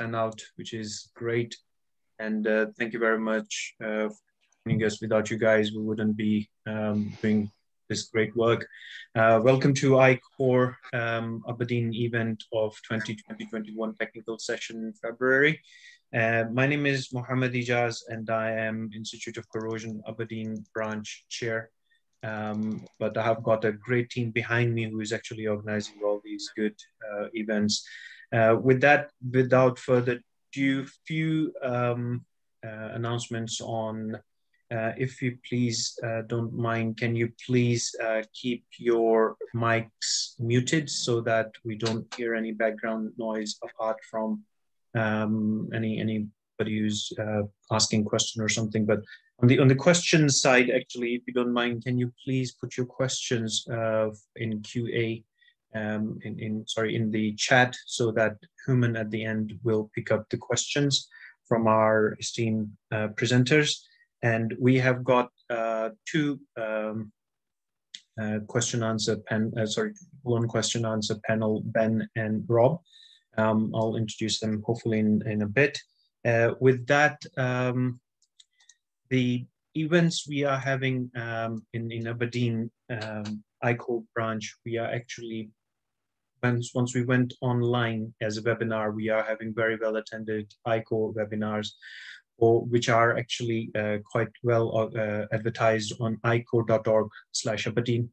turnout, which is great. And uh, thank you very much uh, for joining us. Without you guys, we wouldn't be um, doing this great work. Uh, welcome to ICorr um, Aberdeen event of 2020-21 technical session in February. Uh, my name is Mohammed Ijaz and I am Institute of Corrosion Aberdeen branch chair. Um, but I have got a great team behind me who is actually organizing all these good uh, events. Uh, with that, without further ado, few um, uh, announcements on uh, if you please uh, don't mind, can you please uh, keep your mics muted so that we don't hear any background noise apart from um, any anybody who's uh, asking question or something. But on the on the question side, actually, if you don't mind, can you please put your questions in QA, um, in, in sorry in the chat, so that Human at the end will pick up the questions from our esteemed uh, presenters. And we have got uh, two um, uh, question answer pen, uh, sorry, one question answer panel, Ben and Rob. Um, I'll introduce them hopefully in, in a bit. Uh, with that, um, the events we are having um, in, in Aberdeen um, ICorr branch, we are actually, once, once we went online as a webinar, we are having very well attended ICorr webinars or which are actually uh, quite well uh, advertised on icorr.org slash.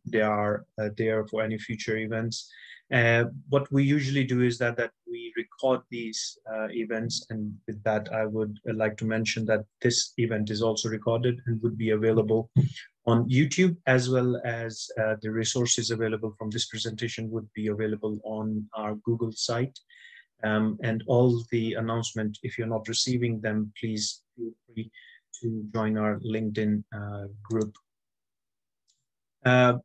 They are uh, there for any future events. Uh, what we usually do is that, that we record these uh, events and with that I would like to mention that this event is also recorded and would be available on YouTube as well as uh, the resources available from this presentation would be available on our Google site. Um, and all the announcement, if you're not receiving them, please feel free to join our LinkedIn uh, group. Uh,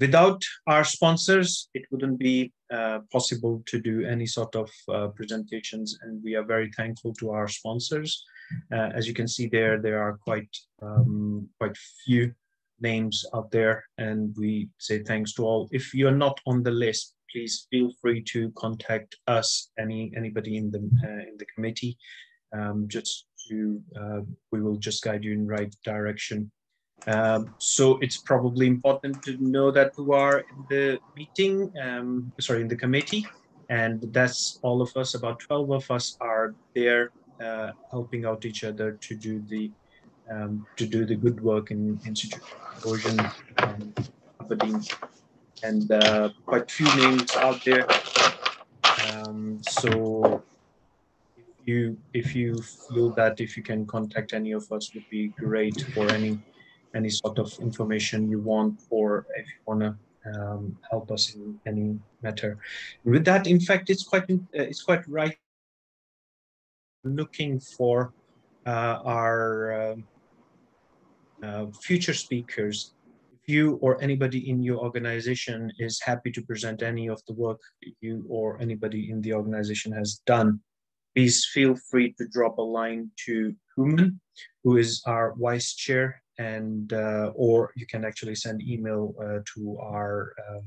without our sponsors, it wouldn't be uh, possible to do any sort of uh, presentations, and we are very thankful to our sponsors. Uh, as you can see there, there are quite um, quite few names out there, and we say thanks to all. If you're not on the list, please feel free to contact us, any anybody in the uh, in the committee, um, just to uh, we will just guide you in right direction. Um, so it's probably important to know that who are in the meeting, um, sorry, in the committee, and that's all of us. About twelve of us are there, uh, helping out each other to do the um, to do the good work in Institute Corrosion um, Aberdeen and uh, quite few names out there. Um, so if you if you feel that if you can contact any of us would be great for any any sort of information you want or if you want to um, help us in any matter. With that, in fact, it's quite uh, it's quite right looking for uh, our um, uh, future speakers if you or anybody in your organization is happy to present any of the work you or anybody in the organization has done, please feel free to drop a line to Human, who is our vice chair, and uh, or you can actually send email uh, to our um,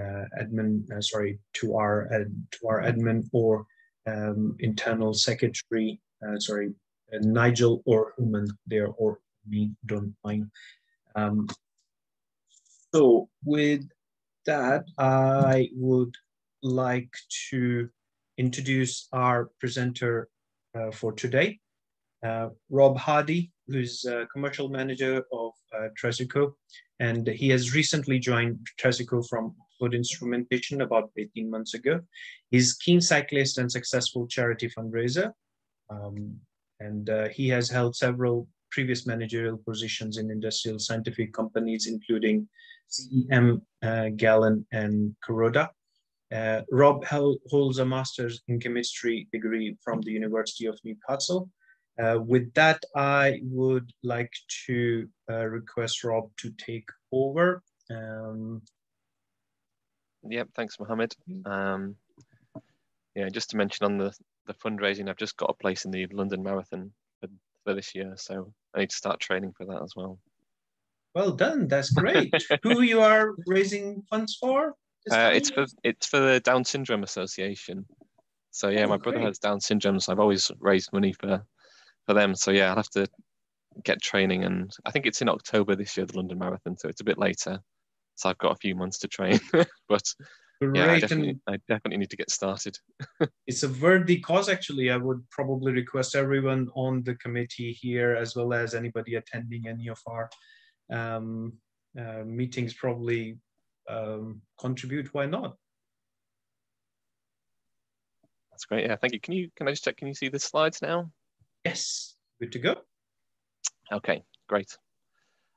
uh, admin, uh, sorry, to our to our admin or um, internal secretary, sorry, Nigel or Human there or me, don't mind. Um, so with that, I would like to introduce our presenter uh, for today, uh, Rob Hardy, who's a commercial manager of uh, Tracerco, and he has recently joined Tracerco from Food Instrumentation about 18 months ago. He's keen cyclist and successful charity fundraiser, um, and uh, he has held several previous managerial positions in industrial scientific companies, including CEM, uh, Gallon, and Kuroda. Uh, Rob holds a master's in chemistry degree from the University of Newcastle. Uh, with that, I would like to uh, request Rob to take over. Um, yep, thanks, Mohammed. Um, yeah, just to mention on the, the fundraising, I've just got a place in the London Marathon for, this year, so I need to start training for that as well. Well done. That's great. Who you are raising funds for? Uh, it's for it's for the Down Syndrome Association. So yeah, oh, my brother great. has Down syndrome, so I've always raised money for for them. So yeah, I'll have to get training, and I think it's in October this year, the London Marathon, so it's a bit later. So I've got a few months to train, but Great. yeah, I definitely, I definitely need to get started. it's a worthy cause, actually. I would probably request everyone on the committee here, as well as anybody attending any of our um, uh, meetings, probably um, contribute. Why not? That's great. Yeah, thank you. Can you can I just check? Can you see the slides now? Yes, good to go. Okay, great.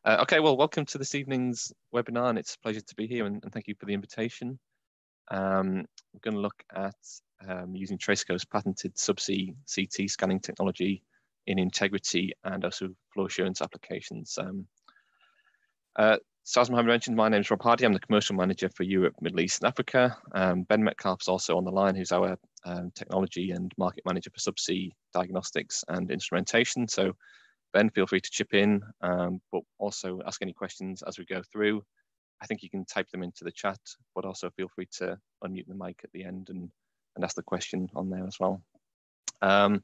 Uh, okay, well, welcome to this evening's webinar, and it's a pleasure to be here, and, and thank you for the invitation. Um, we're going to look at um, using Tracerco's patented subsea CT scanning technology in integrity and also flow assurance applications. Um, uh, so as Mohammed mentioned, my name is Rob Hardy. I'm the commercial manager for Europe, Middle East and Africa. Um, ben Metcalf is also on the line, who's our um, technology and market manager for subsea diagnostics and instrumentation. So Ben, feel free to chip in, um, but also ask any questions as we go through. I think you can type them into the chat, but also feel free to unmute the mic at the end and, and ask the question on there as well. Um,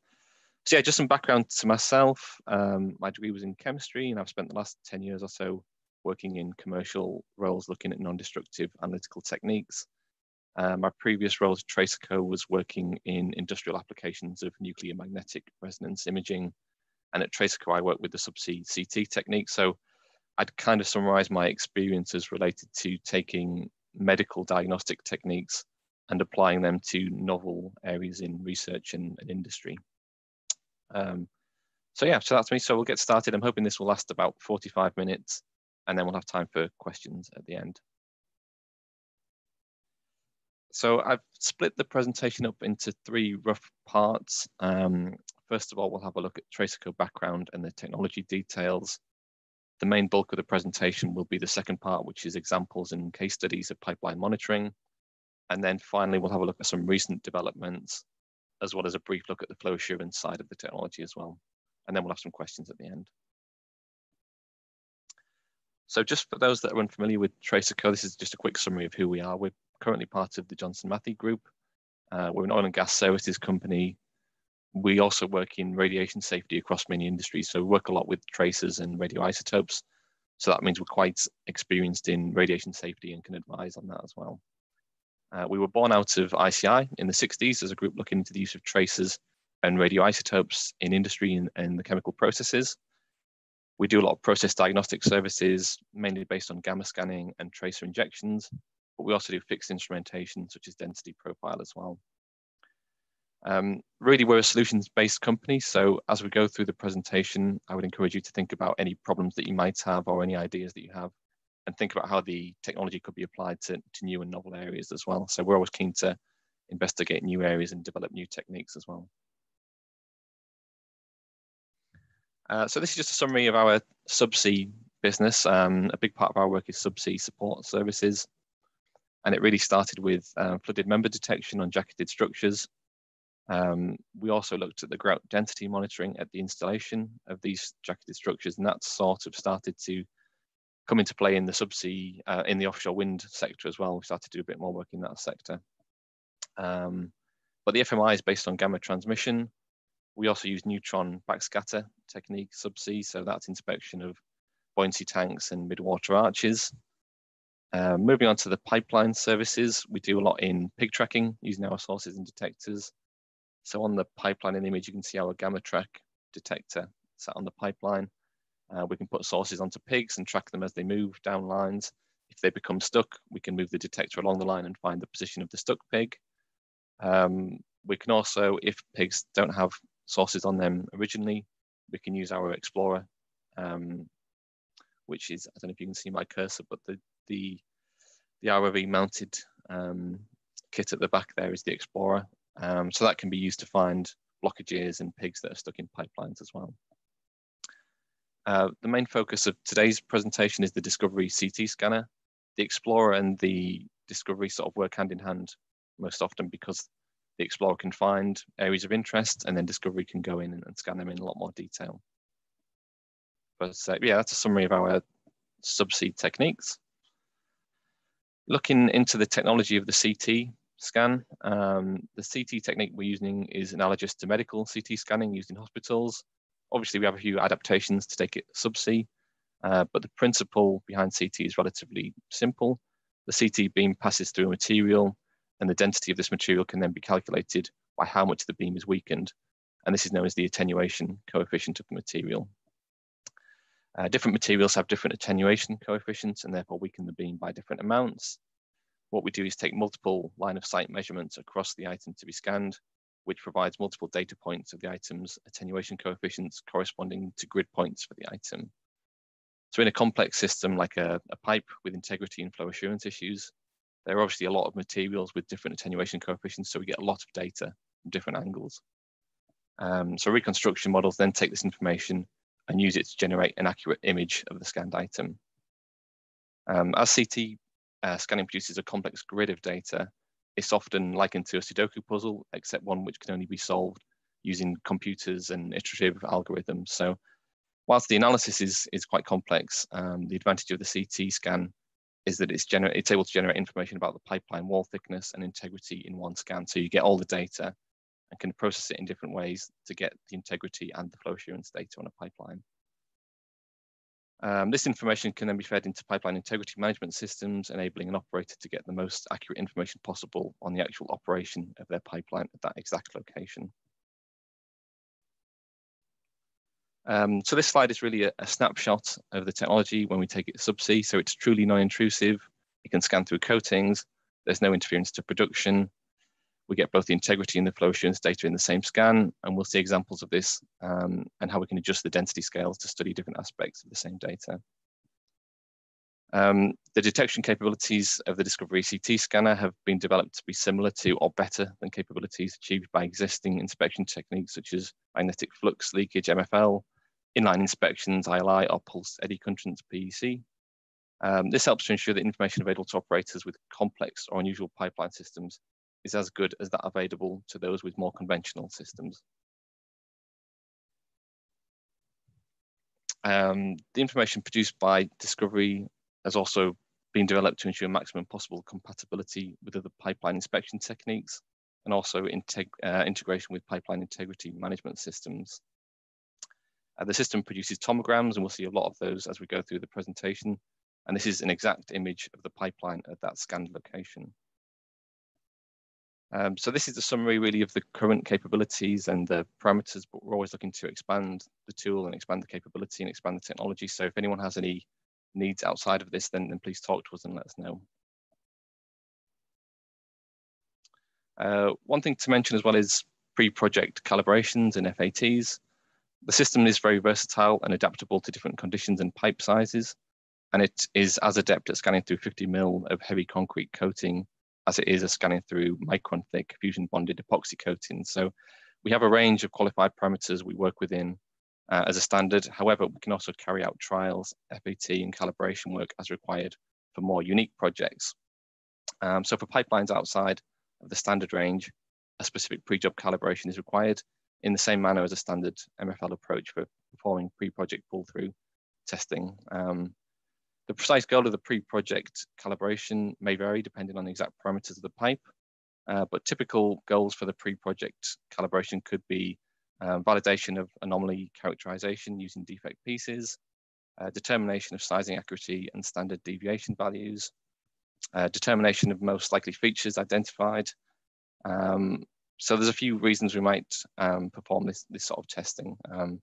so yeah, just some background to myself. Um, my degree was in chemistry and I've spent the last 10 years or so working in commercial roles looking at non-destructive analytical techniques. Uh, my previous role at Tracerco was working in industrial applications of nuclear magnetic resonance imaging. And at Tracerco, I worked with the subsea CT technique. So I'd kind of summarize my experiences related to taking medical diagnostic techniques and applying them to novel areas in research and, and industry. Um, so yeah, so that's me. So we'll get started. I'm hoping this will last about 45 minutes and then we'll have time for questions at the end. So I've split the presentation up into three rough parts. Um, first of all, we'll have a look at Tracerco background and the technology details. The main bulk of the presentation will be the second part, which is examples and case studies of pipeline monitoring. And then finally, we'll have a look at some recent developments, as well as a brief look at the flow assurance side of the technology as well. And then we'll have some questions at the end. So just for those that are unfamiliar with Tracerco, this is just a quick summary of who we are. We're currently part of the Johnson Matthey Group. Uh, we're an oil and gas services company we also work in radiation safety across many industries. So we work a lot with tracers and radioisotopes. So that means we're quite experienced in radiation safety and can advise on that as well. Uh, we were born out of ICI in the 60s as a group looking into the use of tracers and radioisotopes in industry and, and the chemical processes. We do a lot of process diagnostic services, mainly based on gamma scanning and tracer injections, but we also do fixed instrumentation such as density profile as well. Um, really, we're a solutions-based company. So as we go through the presentation, I would encourage you to think about any problems that you might have or any ideas that you have and think about how the technology could be applied to, to new and novel areas as well. So we're always keen to investigate new areas and develop new techniques as well. Uh, so this is just a summary of our subsea business. Um, a big part of our work is subsea support services. And it really started with uh, flooded member detection on jacketed structures um, we also looked at the grout density monitoring at the installation of these jacketed structures, and that sort of started to come into play in the subsea, uh, in the offshore wind sector as well. We started to do a bit more work in that sector. Um, but the FMI is based on gamma transmission. We also use neutron backscatter technique subsea, so that's inspection of buoyancy tanks and midwater arches. Uh, moving on to the pipeline services, we do a lot in pig tracking using our sources and detectors. So on the pipeline in the image, you can see our gamma track detector sat on the pipeline. Uh, we can put sources onto pigs and track them as they move down lines. If they become stuck, we can move the detector along the line and find the position of the stuck pig. Um, we can also, if pigs don't have sources on them originally, we can use our Explorer, um, which is, I don't know if you can see my cursor, but the, the, the ROV mounted um, kit at the back there is the Explorer. Um, so that can be used to find blockages and pigs that are stuck in pipelines as well. Uh, the main focus of today's presentation is the Discovery CT scanner. The Explorer and the Discovery sort of work hand in hand most often because the Explorer can find areas of interest and then Discovery can go in and, and scan them in a lot more detail. But uh, yeah, that's a summary of our subsea techniques. Looking into the technology of the CT, scan. Um, the CT technique we're using is analogous to medical CT scanning used in hospitals. Obviously, we have a few adaptations to take it subsea, uh, but the principle behind CT is relatively simple. The CT beam passes through a material, and the density of this material can then be calculated by how much the beam is weakened. And this is known as the attenuation coefficient of the material. Uh, different materials have different attenuation coefficients and therefore weaken the beam by different amounts. What we do is take multiple line of sight measurements across the item to be scanned, which provides multiple data points of the item's attenuation coefficients corresponding to grid points for the item. So in a complex system like a, a pipe with integrity and flow assurance issues, there are obviously a lot of materials with different attenuation coefficients, so we get a lot of data from different angles. Um, so reconstruction models then take this information and use it to generate an accurate image of the scanned item. Um, as CT uh, scanning produces a complex grid of data, it's often likened to a Sudoku puzzle, except one which can only be solved using computers and iterative algorithms. So whilst the analysis is, is quite complex, um, the advantage of the CT scan is that it's, it's able to generate information about the pipeline wall thickness and integrity in one scan. So you get all the data and can process it in different ways to get the integrity and the flow assurance data on a pipeline. Um, this information can then be fed into pipeline integrity management systems, enabling an operator to get the most accurate information possible on the actual operation of their pipeline at that exact location. Um, so this slide is really a, a, snapshot of the technology when we take it subsea. So it's truly non-intrusive. It can scan through coatings. There's no interference to production. We get both the integrity and the flow assurance data in the same scan, and we'll see examples of this um, and how we can adjust the density scales to study different aspects of the same data. Um, the detection capabilities of the Discovery CT scanner have been developed to be similar to or better than capabilities achieved by existing inspection techniques such as magnetic flux leakage MFL, inline inspections ILI, or pulse eddy current PEC. Um, this helps to ensure that information available to operators with complex or unusual pipeline systems is as good as that available to those with more conventional systems. Um, the information produced by Discovery has also been developed to ensure maximum possible compatibility with other pipeline inspection techniques and also integ uh, integration with pipeline integrity management systems. Uh, the system produces tomograms and we'll see a lot of those as we go through the presentation. And this is an exact image of the pipeline at that scanned location. Um, so this is the summary really of the current capabilities and the parameters, but we're always looking to expand the tool and expand the capability and expand the technology. So if anyone has any needs outside of this, then, then please talk to us and let us know. Uh, one thing to mention as well is pre-project calibrations and FATs. The system is very versatile and adaptable to different conditions and pipe sizes, and it is as adept at scanning through 50 mil of heavy concrete coating as it is a scanning through micron thick fusion bonded epoxy coating. So we have a range of qualified parameters we work within uh, as a standard. However, we can also carry out trials, FAT and calibration work as required for more unique projects. Um, so for pipelines outside of the standard range, a specific pre-job calibration is required in the same manner as a standard MFL approach for performing pre-project pull-through testing. Um, the precise goal of the pre-project calibration may vary depending on the exact parameters of the pipe, uh, but typical goals for the pre-project calibration could be um, validation of anomaly characterization using defect pieces, uh, determination of sizing accuracy and standard deviation values, uh, determination of most likely features identified. Um, so there's a few reasons we might um, perform this, this sort of testing. Um,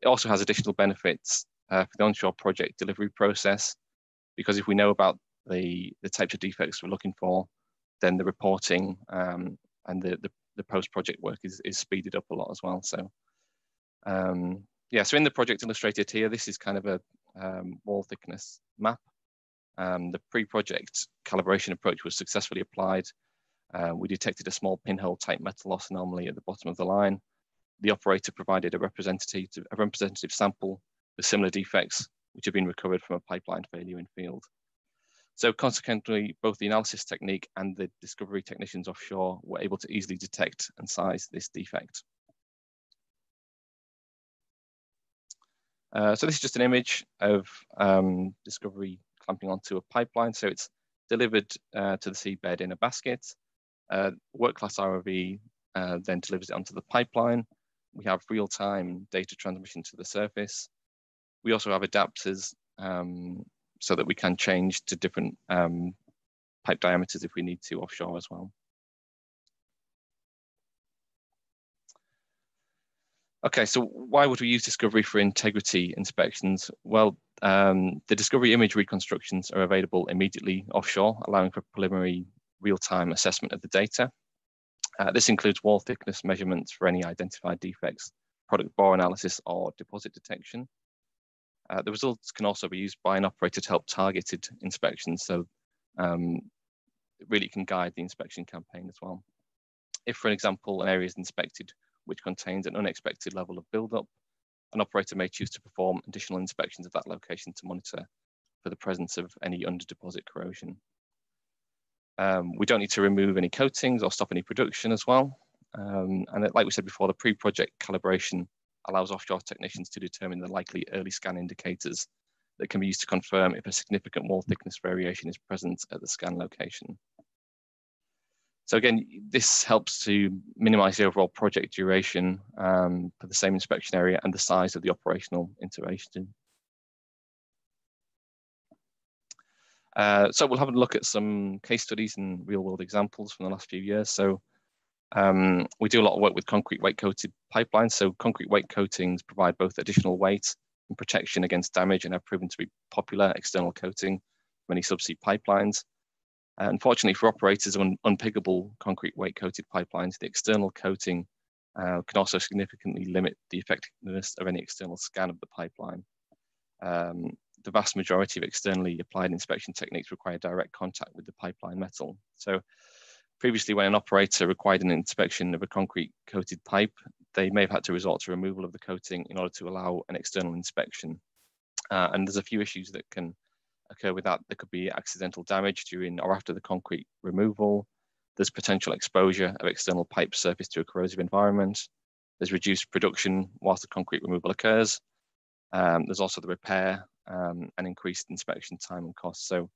it also has additional benefits uh, for the onshore project delivery process, because if we know about the, the types of defects we're looking for, then the reporting um, and the, the, the post-project work is, is speeded up a lot as well. So um, yeah, so in the project illustrated here, this is kind of a um, wall thickness map. Um, the pre-project calibration approach was successfully applied. Uh, we detected a small pinhole type metal loss anomaly at the bottom of the line. The operator provided a representative, a representative sample with similar defects, which have been recovered from a pipeline failure in field. So consequently, both the analysis technique and the discovery technicians offshore were able to easily detect and size this defect. Uh, so this is just an image of um, discovery clamping onto a pipeline. So it's delivered uh, to the seabed in a basket. Uh, work class ROV uh, then delivers it onto the pipeline. We have real-time data transmission to the surface. We also have adapters um, so that we can change to different um, pipe diameters if we need to offshore as well. Okay, so why would we use Discovery for integrity inspections? Well, um, the Discovery image reconstructions are available immediately offshore, allowing for preliminary real-time assessment of the data. Uh, this includes wall thickness measurements for any identified defects, product bore analysis, or deposit detection. Uh, the results can also be used by an operator to help targeted inspections, so um, it really can guide the inspection campaign as well. If, for example, an area is inspected which contains an unexpected level of buildup, an operator may choose to perform additional inspections of that location to monitor for the presence of any under deposit corrosion. Um, we don't need to remove any coatings or stop any production as well. Um, and like we said before, the pre-project calibration allows offshore technicians to determine the likely early scan indicators that can be used to confirm if a significant wall thickness variation is present at the scan location. So again, this helps to minimize the overall project duration um, for the same inspection area and the size of the operational intervention. Uh, so we'll have a look at some case studies and real world examples from the last few years. So um, we do a lot of work with concrete weight coated pipelines. So concrete weight coatings provide both additional weight and protection against damage and have proven to be popular external coating for many subsea pipelines. Uh, unfortunately for operators on unpiggable concrete weight coated pipelines, the external coating uh, can also significantly limit the effectiveness of any external scan of the pipeline. Um, the vast majority of externally applied inspection techniques require direct contact with the pipeline metal. So previously when an operator required an inspection of a concrete coated pipe, they may have had to resort to removal of the coating in order to allow an external inspection. Uh, and there's a few issues that can occur with that. There could be accidental damage during or after the concrete removal. There's potential exposure of external pipe surface to a corrosive environment. There's reduced production whilst the concrete removal occurs. Um, there's also the repair um, and increased inspection time and cost. So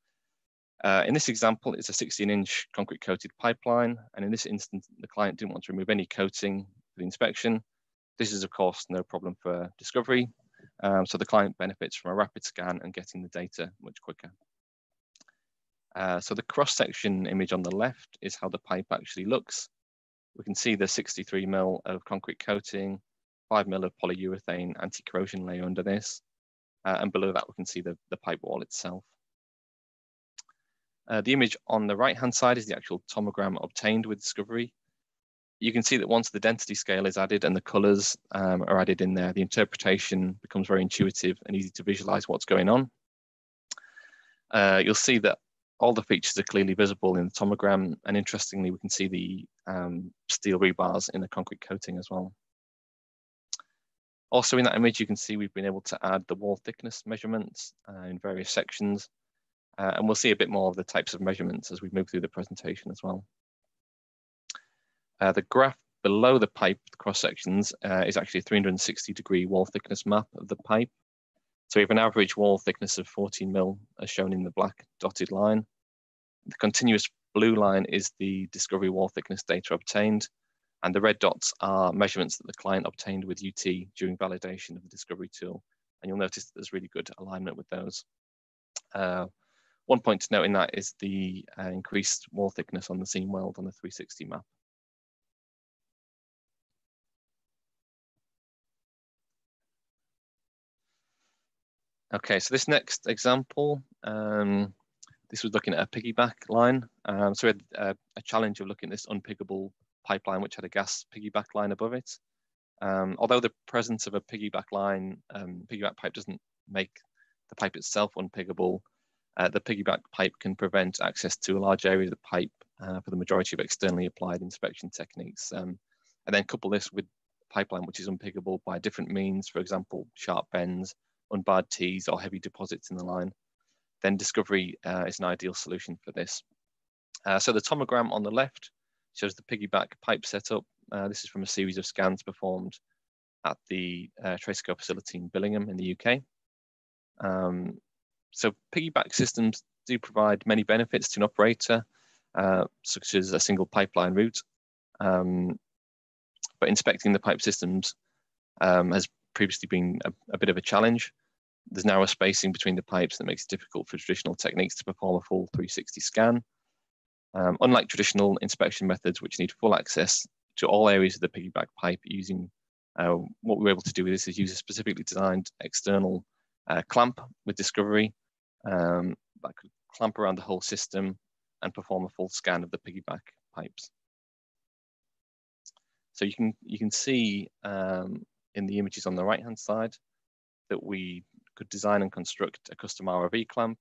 uh, in this example, it's a 16 inch concrete coated pipeline. And in this instance, the client didn't want to remove any coating for the inspection. This is of course no problem for discovery. Um, so the client benefits from a rapid scan and getting the data much quicker. Uh, so the cross-section image on the left is how the pipe actually looks. We can see the 63 mil of concrete coating, 5 mil of polyurethane anti-corrosion layer under this. Uh, and below that, we can see the, the pipe wall itself. Uh, the image on the right-hand side is the actual tomogram obtained with Discovery. You can see that once the density scale is added and the colors um, are added in there, the interpretation becomes very intuitive and easy to visualize what's going on. Uh, you'll see that all the features are clearly visible in the tomogram, and interestingly, we can see the um, steel rebars in the concrete coating as well. Also in that image, you can see we've been able to add the wall thickness measurements uh, in various sections. Uh, and we'll see a bit more of the types of measurements as we move through the presentation as well. Uh, the graph below the pipe cross sections uh, is actually a 360 degree wall thickness map of the pipe. So we have an average wall thickness of 14 mil as shown in the black dotted line. The continuous blue line is the discovery wall thickness data obtained and the red dots are measurements that the client obtained with UT during validation of the discovery tool. And you'll notice that there's really good alignment with those. Uh, one point to note in that is the uh, increased wall thickness on the seam weld on the 360 map. Okay, so this next example, um, this was looking at a piggyback line. Um, so we had a, a, challenge of looking at this unpiggable pipeline, which had a gas piggyback line above it. Um, although the presence of a piggyback line, um, piggyback pipe doesn't make the pipe itself unpiggable, uh, the piggyback pipe can prevent access to a large area of the pipe uh, for the majority of externally applied inspection techniques. Um, and then couple this with pipeline, which is unpiggable by different means, for example, sharp bends, unbarred tees or heavy deposits in the line, then Discovery uh, is an ideal solution for this. Uh, so the tomogram on the left shows the piggyback pipe setup. Uh, this is from a series of scans performed at the uh, Tracerco facility in Billingham in the UK. Um, so piggyback systems do provide many benefits to an operator. uh, such as a single pipeline route. Um, but inspecting the pipe systems um, has previously been a, a, bit of a challenge. There's narrow spacing between the pipes that makes it difficult for traditional techniques to perform a full 360 scan. Um, unlike traditional inspection methods, which need full access to all areas of the piggyback pipe using uh, what we were able to do with this is use a specifically designed external uh, clamp with Discovery um, that could clamp around the whole system and perform a full scan of the piggyback pipes. So you can you can see um, in the images on the right hand side that we could design and construct a custom ROV clamp.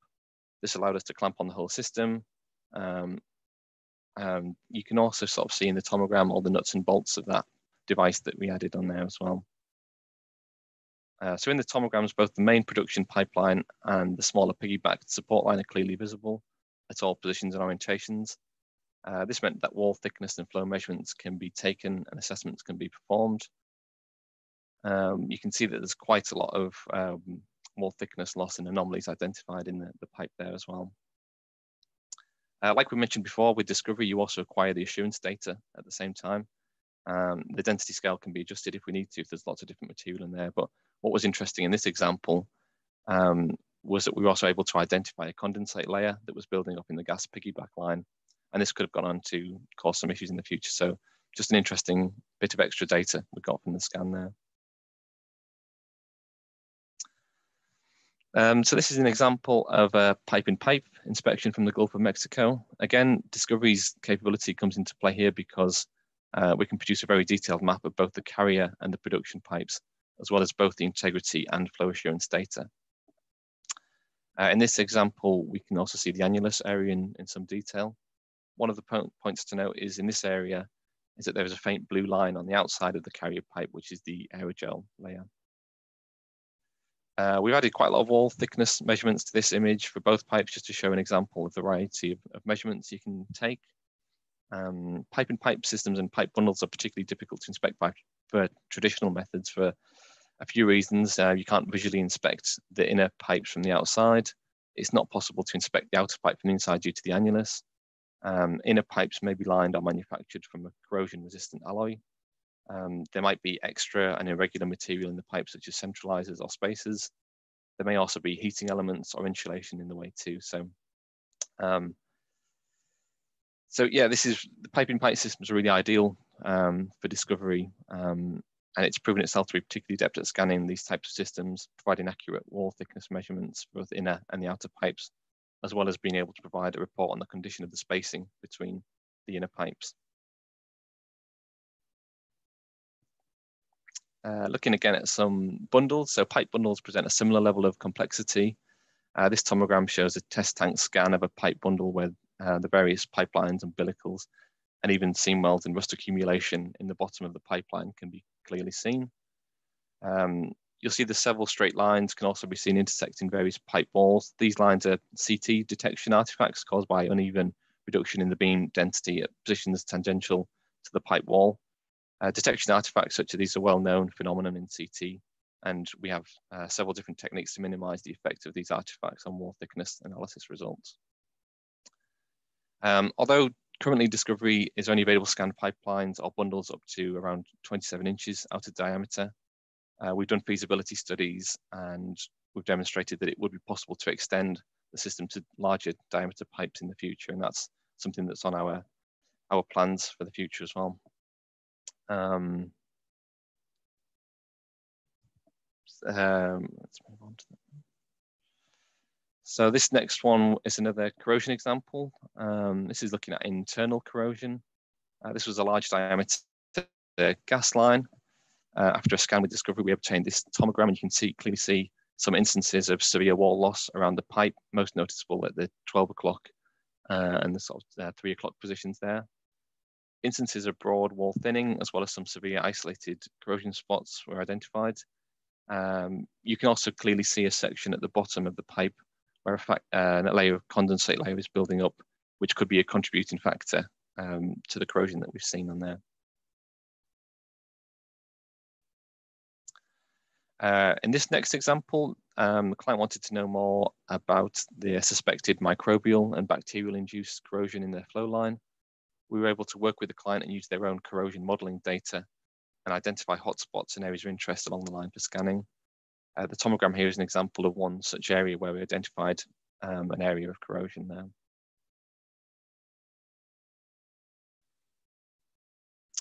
This allowed us to clamp on the whole system. Um, you can also sort of see in the tomogram all the nuts and bolts of that device that we added on there as well. Uh, so in the tomograms, both the main production pipeline and the smaller piggyback support line are clearly visible at all positions and orientations. Uh, this meant that wall thickness and flow measurements can be taken and assessments can be performed. Um, you can see that there's quite a lot of um, wall thickness loss and anomalies identified in the, the pipe there as well. Uh, like we mentioned before, with Discovery, you also acquire the assurance data at the same time. Um, the density scale can be adjusted if we need to, if there's lots of different material in there. But what was interesting in this example um, was that we were also able to identify a condensate layer that was building up in the gas piggyback line. And this could have gone on to cause some issues in the future. So just an interesting bit of extra data we got from the scan there. Um, so this is an example of a pipe-in-pipe -pipe inspection from the Gulf of Mexico. Again, Discovery's capability comes into play here because uh, we can produce a very detailed map of both the carrier and the production pipes, as well as both the integrity and flow assurance data. Uh, in this example, we can also see the annulus area in, in some detail. One of the po points to note is in this area is that there is a faint blue line on the outside of the carrier pipe, which is the aerogel layer. Uh, we've added quite a lot of wall thickness measurements to this image for both pipes just to show an example of the variety of, of measurements you can take. Um, pipe and pipe systems and pipe bundles are particularly difficult to inspect by for traditional methods for a few reasons. Uh, you can't visually inspect the inner pipes from the outside. It's not possible to inspect the outer pipe from the inside due to the annulus. Um, inner pipes may be lined or manufactured from a corrosion resistant alloy. Um, there might be extra and irregular material in the pipe such as centralizers or spacers. There may also be heating elements or insulation in the way too. So um, so yeah, this is the pipe-in-pipe systems are really ideal um, for discovery, um, and it's proven itself to be particularly adept at scanning these types of systems, providing accurate wall thickness measurements for both inner and the outer pipes, as well as being able to provide a report on the condition of the spacing between the inner pipes. Uh, looking again at some bundles, so pipe bundles present a similar level of complexity. Uh, this tomogram shows a test tank scan of a pipe bundle where uh, the various pipelines, and umbilicals, and even seam welds and rust accumulation in the bottom of the pipeline can be clearly seen. Um, you'll see the several straight lines can also be seen intersecting various pipe walls. These lines are CT detection artifacts caused by uneven reduction in the beam density at positions tangential to the pipe wall. Uh, detection artifacts such as these are well-known phenomenon in CT, and we have uh, several different techniques to minimize the effect of these artifacts on wall thickness analysis results. Um, although currently Discovery is only available scanned pipelines or bundles up to around 27 inches out of diameter, uh, we've done feasibility studies and we've demonstrated that it would be possible to extend the system to larger diameter pipes in the future. And that's something that's on our, our plans for the future as well. Um, um, let's move on to that. So this next one is another corrosion example. Um, this is looking at internal corrosion. Uh, this was a large diameter gas line. Uh, after a scan with Discovery, we obtained this tomogram, and you can see clearly see some instances of severe wall loss around the pipe, most noticeable at the 12 o'clock uh, and the sort of uh, three o'clock positions there. Instances of broad wall thinning, as well as some severe isolated corrosion spots were identified. Um, you can also clearly see a section at the bottom of the pipe where a, fact, uh, layer of condensate layer is building up, which could be a contributing factor um, to the corrosion that we've seen on there. Uh, in this next example, um, the client wanted to know more about the suspected microbial and bacterial induced corrosion in their flow line. We were able to work with the client and use their own corrosion modeling data and identify hotspots and areas of interest along the line for scanning. Uh, the tomogram here is an example of one such area where we identified um, an area of corrosion there.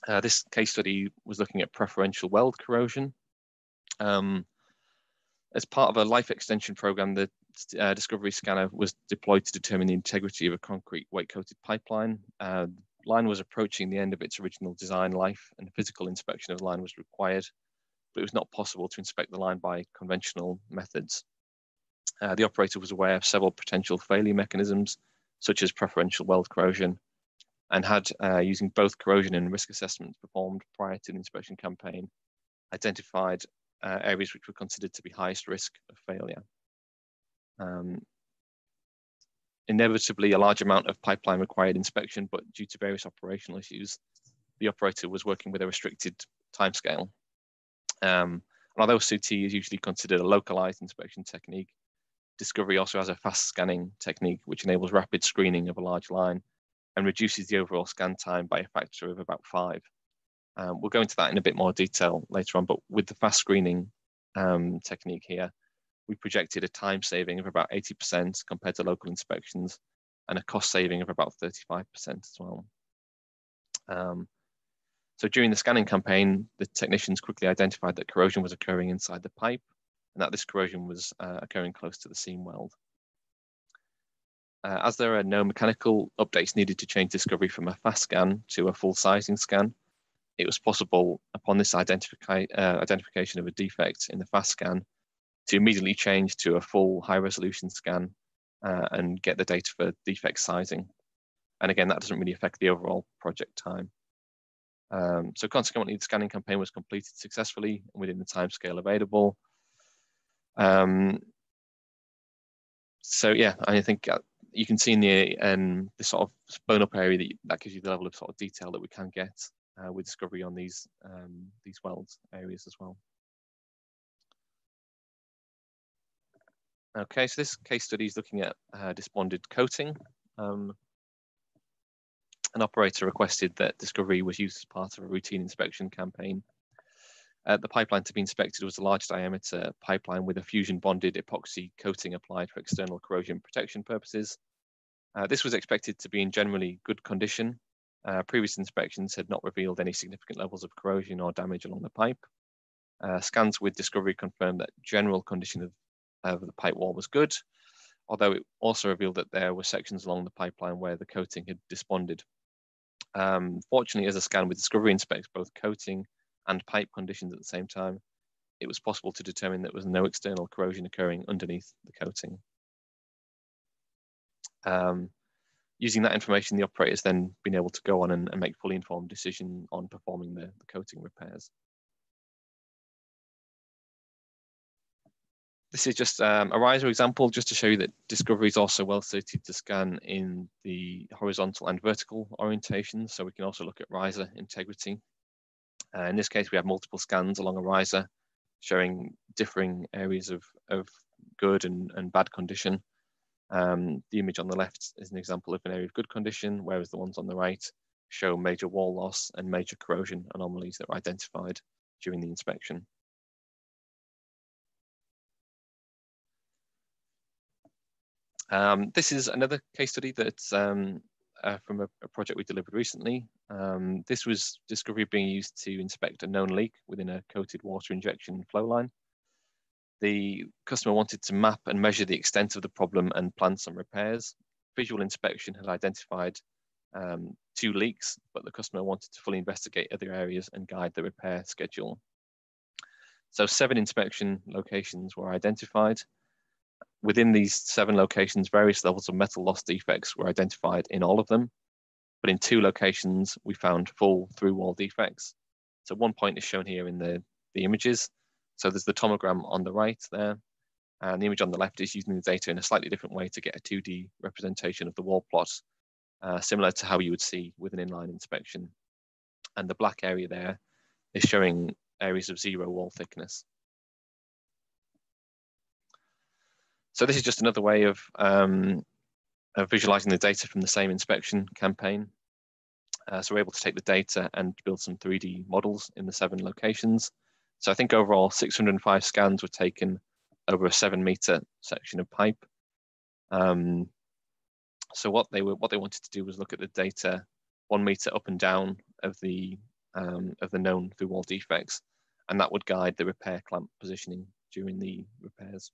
Uh, this case study was looking at preferential weld corrosion. Um, as part of a life extension program, the uh, Discovery scanner was deployed to determine the integrity of a concrete weight-coated pipeline. Uh, line was approaching the end of its original design life and physical inspection of the line was required, but it was not possible to inspect the line by conventional methods. Uh, the operator was aware of several potential failure mechanisms, such as preferential weld corrosion, and had, uh, using both corrosion and risk assessments performed prior to the inspection campaign, identified uh, areas which were considered to be highest risk of failure. Um, inevitably, a large amount of pipeline required inspection, but due to various operational issues, the operator was working with a restricted timescale. Um, and although CT is usually considered a localized inspection technique, Discovery also has a fast scanning technique which enables rapid screening of a large line and reduces the overall scan time by a factor of about five. Um, we'll go into that in a bit more detail later on, but with the fast screening um, technique here, we projected a time saving of about 80% compared to local inspections and a cost saving of about 35% as well. Um, so during the scanning campaign, the technicians quickly identified that corrosion was occurring inside the pipe and that this corrosion was uh, occurring close to the seam weld. Uh, as there are no mechanical updates needed to change Discovery from a fast scan to a full sizing scan, it was possible upon this identifi uh, identification of a defect in the fast scan to immediately change to a full high resolution scan uh, and get the data for defect sizing. And again, that doesn't really affect the overall project time. Um, so consequently, the scanning campaign was completed successfully within the time scale available. Um, so yeah, I think uh, you can see in the um, the sort of bone up area that, that gives you the level of sort of detail that we can get uh, with discovery on these um, these weld areas as well. Okay, so this case study is looking at uh, coating. Um, an operator requested that Discovery was used as part of a routine inspection campaign. Uh, the pipeline to be inspected was a large diameter pipeline with a fusion bonded epoxy coating applied for external corrosion protection purposes. Uh, this was expected to be in generally good condition uh, previous inspections had not revealed any significant levels of corrosion or damage along the pipe. Uh, scans with Discovery confirmed that general condition of, of the pipe wall was good, although it also revealed that there were sections along the pipeline where the coating had disbonded. Um, fortunately, as a scan with Discovery inspects both coating and pipe conditions at the same time, it was possible to determine that there was no external corrosion occurring underneath the coating. Um, using that information, the operator's then been able to go on and, and make fully informed decision on performing the, the coating repairs. This is just um, a riser example, just to show you that Discovery is also well suited to scan in the horizontal and vertical orientations. So we can also look at riser integrity. Uh, in this case, we have multiple scans along a riser showing differing areas of, of good and, and bad condition. Um, the image on the left is an example of an area of good condition, whereas the ones on the right show major wall loss and major corrosion anomalies that were identified during the inspection. Um, this is another case study that's um, uh, from a, a, project we delivered recently. Um, this was discovery being used to inspect a known leak within a coated water injection flow line the customer wanted to map and measure the extent of the problem and plan some repairs. Visual inspection had identified um, two leaks, but the customer wanted to fully investigate other areas and guide the repair schedule. So seven inspection locations were identified. Within these seven locations, various levels of metal loss defects were identified in all of them. But in two locations, we found full through wall defects. So one point is shown here in the, the images. So there's the tomogram on the right there, and the image on the left is using the data in a slightly different way to get a 2D representation of the wall plot, uh, similar to how you would see with an inline inspection. And the black area there is showing areas of zero wall thickness. So this is just another way of, um, of visualizing the data from the same inspection campaign. Uh, so we're able to take the data and build some 3D models in the seven locations. So I think overall 605 scans were taken over a seven meter section of pipe. Um, so what they were, what they wanted to do was look at the data one meter up and down of the um, of the known through wall defects, and that would guide the repair clamp positioning during the repairs.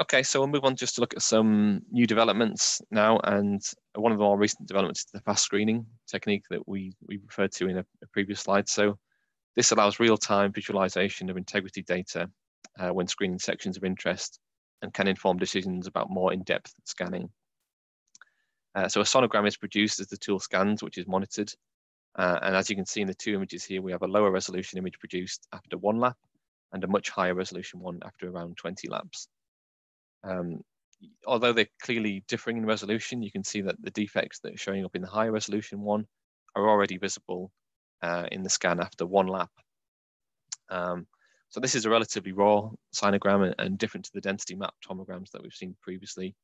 Okay, so we'll move on just to look at some new developments now, and one of the more recent developments is the fast screening technique that we, we referred to in a, a previous slide. So this allows real-time visualization of integrity data uh, when screening sections of interest and can inform decisions about more in-depth scanning. Uh, so a sinogram is produced as the tool scans, which is monitored. Uh, and as you can see in the two images here, we have a lower resolution image produced after one lap and a much higher resolution one after around 20 laps. Um, although they're clearly differing in resolution, you can see that the defects that are showing up in the higher resolution one are already visible uh, in the scan after one lap. Um, so this is a relatively raw sinogram and, and, different to the density map tomograms that we've seen previously.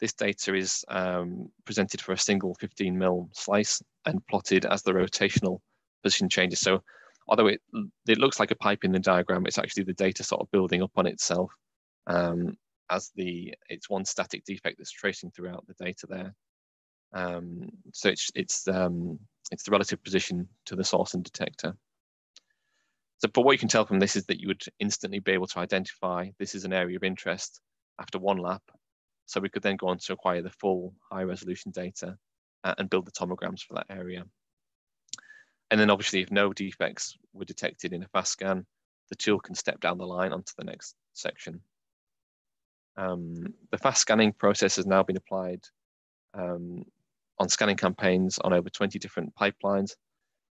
This data is um, presented for a single 15 mil slice and plotted as the rotational position changes. So although it, it looks like a pipe in the diagram, it's actually the data sort of building up on itself. Um, as the it's one static defect that's tracing throughout the data there. Um, so it's it's um, it's the relative position to the source and detector. So, but what you can tell from this is that you would instantly be able to identify this is an area of interest after one lap. So we could then go on to acquire the full high resolution data uh, and build the tomograms for that area. And then obviously if no defects were detected in a fast scan, the tool can step down the line onto the next section. Um, the fast scanning process has now been applied um, on scanning campaigns on over 20 different pipelines.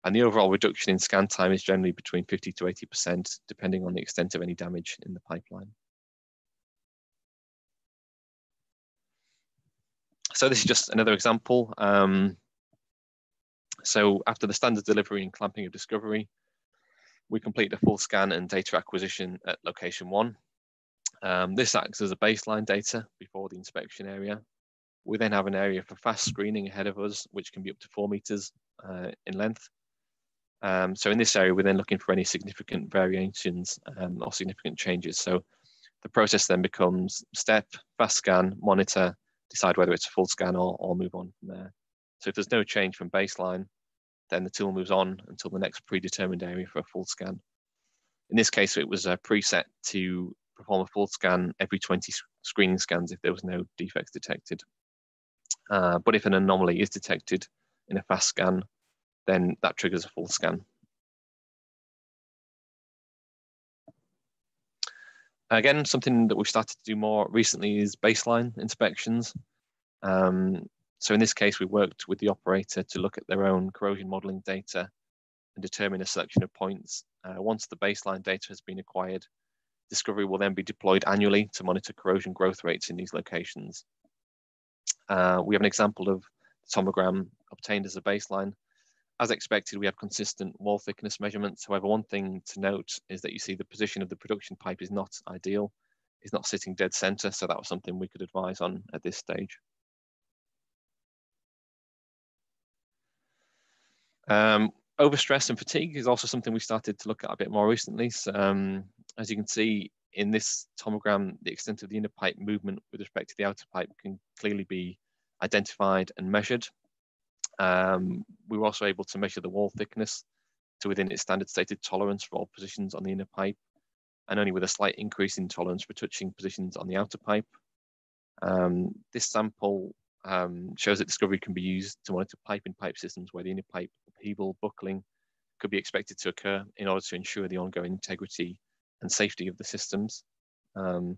And the overall reduction in scan time is generally between 50 to 80%, depending on the extent of any damage in the pipeline. So this is just another example. Um, so after the standard delivery and clamping of Discovery, we complete a full scan and data acquisition at location one. Um, this acts as a baseline data before the inspection area. We then have an area for fast screening ahead of us, which can be up to four meters uh, in length. Um, so in this area, we're then looking for any significant variations um, or significant changes. So the process then becomes step, fast scan, monitor, decide whether it's a full scan or, or move on from there. So if there's no change from baseline, then the tool moves on until the next predetermined area for a full scan. In this case, it was a preset to perform a full scan every 20 screening scans if there was no defects detected. Uh, but if an anomaly is detected in a fast scan, then that triggers a full scan. Again, something that we've started to do more recently is baseline inspections. Um, so in this case, we worked with the operator to look at their own corrosion modeling data and determine a selection of points. Uh, once the baseline data has been acquired, Discovery will then be deployed annually to monitor corrosion growth rates in these locations. Uh, we have an example of the tomogram obtained as a baseline. As expected, we have consistent wall thickness measurements. However, one thing to note is that you see the position of the production pipe is not ideal. It's not sitting dead center, so that was something we could advise on at this stage. Um, overstress and fatigue is also something we started to look at a bit more recently. So, um, as you can see in this tomogram, the extent of the inner pipe movement with respect to the outer pipe can clearly be identified and measured. Um, we were also able to measure the wall thickness to within its standard stated tolerance for all positions on the inner pipe, and only with a slight increase in tolerance for touching positions on the outer pipe. Um, this sample um, shows that Discovery can be used to monitor pipe-in-pipe systems where the inner pipe upheaval buckling could be expected to occur in order to ensure the ongoing integrity and safety of the systems. Um,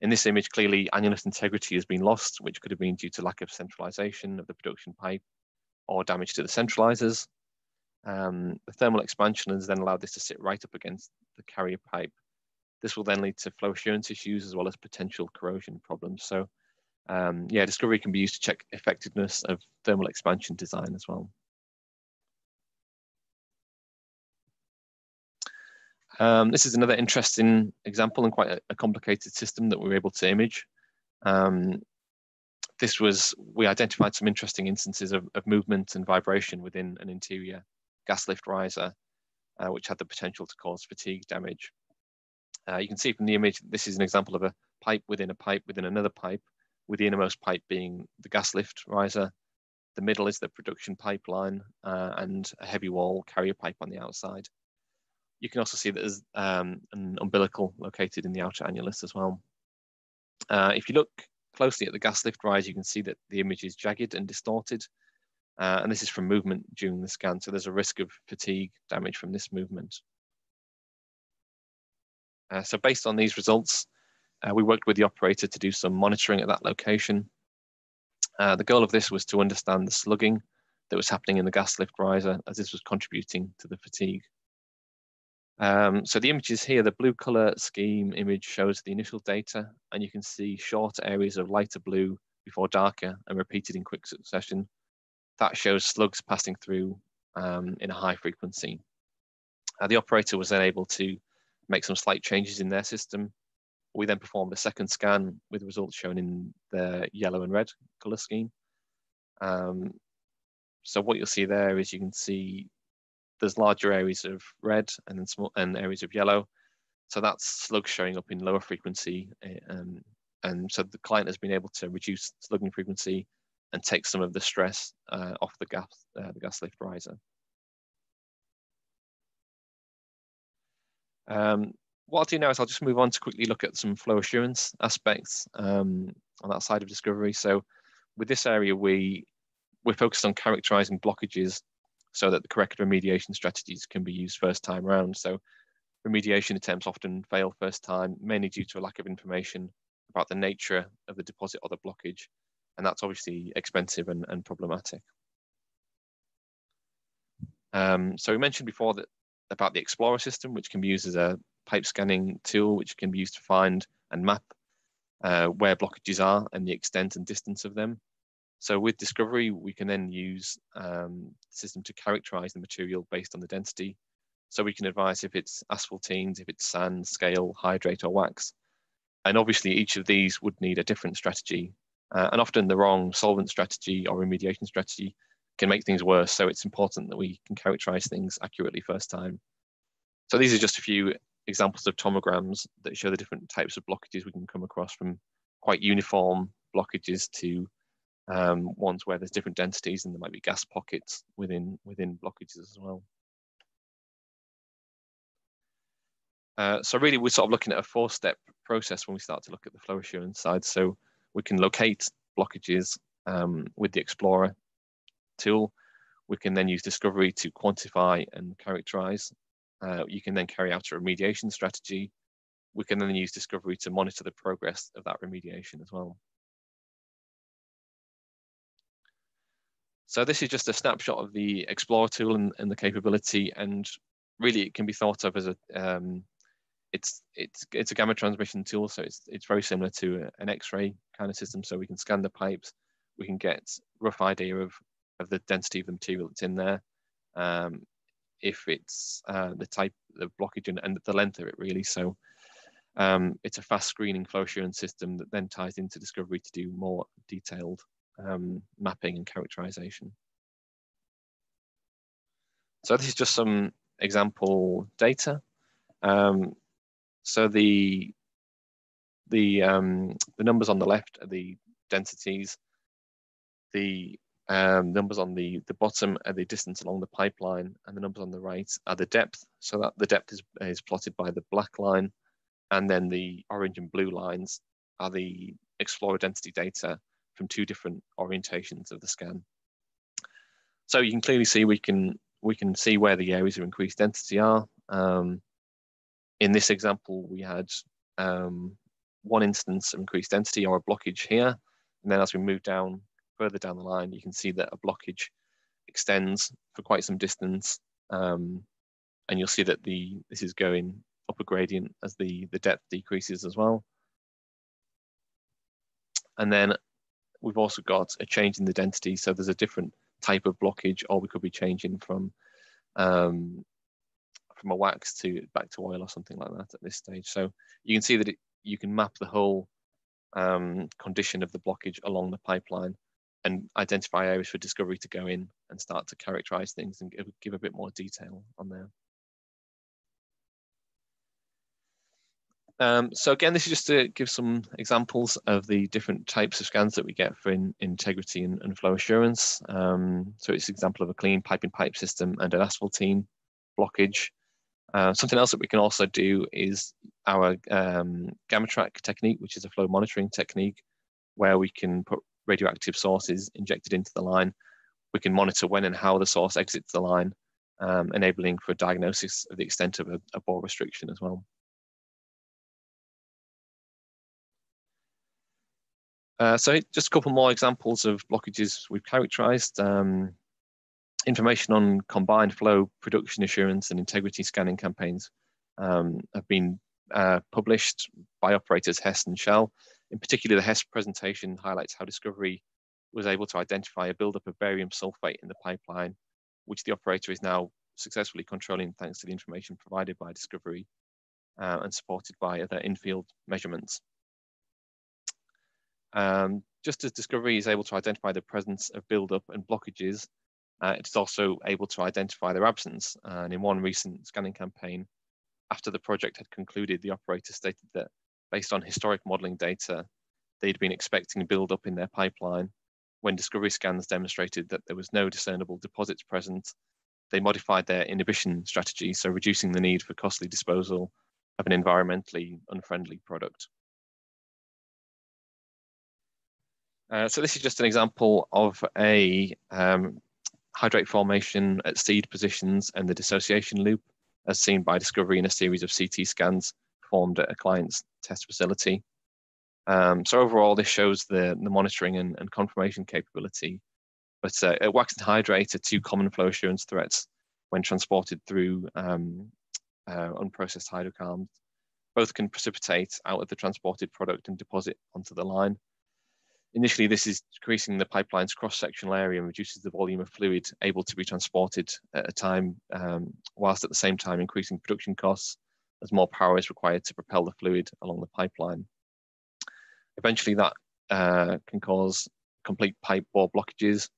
in this image, clearly annulus integrity has been lost, which could have been due to lack of centralization of the production pipe or damage to the centralizers. Um, the thermal expansion has then allowed this to sit right up against the carrier pipe. This will then lead to flow assurance issues as well as potential corrosion problems. So um, yeah, Discovery can be used to check effectiveness of thermal expansion design as well. Um, this is another interesting example and quite a, a, complicated system that we were able to image. Um, this was, we identified some interesting instances of, of, movement and vibration within an interior gas lift riser, uh, which had the potential to cause fatigue damage. Uh, you can see from the image, this is an example of a pipe within a pipe within another pipe, with the innermost pipe being the gas lift riser. The middle is the production pipeline uh, and a heavy wall carrier pipe on the outside. You can also see that there's um, an umbilical located in the outer annulus as well. Uh, if you look closely at the gas lift rise, you can see that the image is jagged and distorted. Uh, and this is from movement during the scan. So there's a risk of fatigue damage from this movement. Uh, so based on these results, uh, we worked with the operator to do some monitoring at that location. Uh, the goal of this was to understand the slugging that was happening in the gas lift riser as this was contributing to the fatigue. Um, so the images here, the blue color scheme image shows the initial data and you can see short areas of lighter blue before darker and repeated in quick succession. That shows slugs passing through um, in a high frequency. Uh, the operator was then able to make some slight changes in their system. We then performed a second scan with results shown in the yellow and red color scheme. Um, so what you'll see there is you can see there's larger areas of red and then small and areas of yellow. So that's slugs showing up in lower frequency. Eh, um, and so the client has been able to reduce slugging frequency and take some of the stress uh, off the gas, uh, the gas lift riser. Um, what I'll do now is I'll just move on to quickly look at some flow assurance aspects um, on that side of discovery. So with this area, we, we're focused on characterizing blockages so that the correct remediation strategies can be used first time around. So remediation attempts often fail first time, mainly due to a lack of information about the nature of the deposit or the blockage. And that's obviously expensive and, and problematic. Um, so we mentioned before that about the Explorer system, which can be used as a pipe scanning tool, which can be used to find and map uh, where blockages are and the extent and distance of them. So with Discovery, we can then use um, the system to characterize the material based on the density. So we can advise if it's asphaltenes, if it's sand, scale, hydrate, or wax. And obviously each of these would need a different strategy. Uh, and often the wrong solvent strategy or remediation strategy can make things worse. So it's important that we can characterize things accurately first time. So these are just a few examples of tomograms that show the different types of blockages we can come across from quite uniform blockages to um, ones where there's different densities and there might be gas pockets within within blockages as well. Uh, so really we're sort of looking at a four-step process when we start to look at the flow assurance side. So we can locate blockages um, with the Explorer tool. We can then use Discovery to quantify and characterize. Uh, you can then carry out a remediation strategy. We can then use Discovery to monitor the progress of that remediation as well. So this is just a snapshot of the Explorer tool and, and the capability, and really it can be thought of as a um, it's it's it's a gamma transmission tool, so it's it's very similar to an X-ray kind of system. So we can scan the pipes, we can get rough idea of of the density of the material that's in there, um, if it's uh, the type of blockage and, and, the length of it really. So um, it's a fast screening flow assurance system that then ties into Discovery to do more detailed um, mapping and characterization. So this is just some example data. Um, so the the um, the numbers on the left are the densities. The um, numbers on the the bottom are the distance along the pipeline, and the numbers on the right are the depth. So that the depth is is plotted by the black line, and then the orange and blue lines are the explorer density data from two different orientations of the scan. So you can clearly see we can we can see where the areas of increased density are. Um, in this example, we had um, one instance of increased density or a blockage here. And then as we move down further down the line, you can see that a blockage extends for quite some distance. Um, and you'll see that the this is going up a gradient as the, the depth decreases as well. And then we've also got a change in the density. So there's a different type of blockage, or we could be changing from um, from a wax to back to oil or something like that at this stage. So you can see that it, you can map the whole um, condition of the blockage along the pipeline and identify areas for discovery to go in and start to characterize things and give, give a bit more detail on there. Um, so again, this is just to give some examples of the different types of scans that we get for in, integrity and, and, flow assurance. Um, so it's an example of a clean pipe-in-pipe system and an asphaltene blockage. Uh, something else that we can also do is our um, GammaTrack technique, which is a flow monitoring technique, where we can put radioactive sources injected into the line. We can monitor when and how the source exits the line, um, enabling for diagnosis of the extent of a, a bore restriction as well. Uh, so just a couple more examples of blockages we've characterized. Um, information on combined flow production assurance and integrity scanning campaigns um, have been uh, published by operators Hess and Shell. In particular, the Hess presentation highlights how Discovery was able to identify a buildup of barium sulfate in the pipeline, which the operator is now successfully controlling thanks to the information provided by Discovery uh, and supported by other in-field measurements. Um, just as Discovery is able to identify the presence of buildup and blockages, uh, it's also able to identify their absence. And in one recent scanning campaign, after the project had concluded, the operator stated that based on historic modeling data, they'd been expecting buildup in their pipeline. When Discovery scans demonstrated that there was no discernible deposits present, they modified their inhibition strategy, so reducing the need for costly disposal of an environmentally unfriendly product. Uh, so this is just an example of a um, hydrate formation at seed positions and the dissociation loop as seen by Discovery in a series of CT scans performed at a client's test facility. Um, so overall, this shows the, the monitoring and, and confirmation capability. But uh, wax and hydrate are two common flow assurance threats when transported through um, uh, unprocessed hydrocarbons. Both can precipitate out of the transported product and deposit onto the line. Initially, this is decreasing the pipeline's cross-sectional area and reduces the volume of fluid able to be transported at a time, um, whilst at the same time increasing production costs as more power is required to propel the fluid along the pipeline. Eventually, that uh, can cause complete pipe bore blockages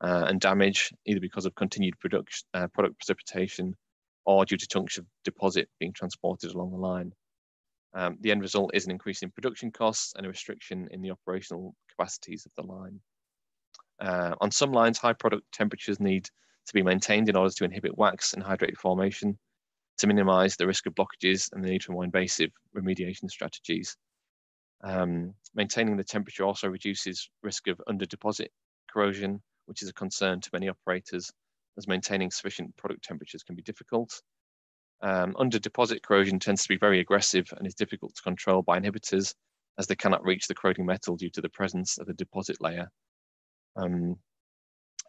uh, and damage, either because of continued production, uh, product precipitation or due to chunks of deposit being transported along the line. Um, the end result is an increase in production costs and a restriction in the operational capacities of the line. Uh, on some lines, high product temperatures need to be maintained in order to inhibit wax and hydrate formation to minimize the risk of blockages and the need for more invasive remediation strategies. Um, maintaining the temperature also reduces risk of under deposit corrosion, which is a concern to many operators as maintaining sufficient product temperatures can be difficult. Um, under deposit corrosion tends to be very aggressive and is difficult to control by inhibitors as they cannot reach the corroding metal due to the presence of the deposit layer. Um,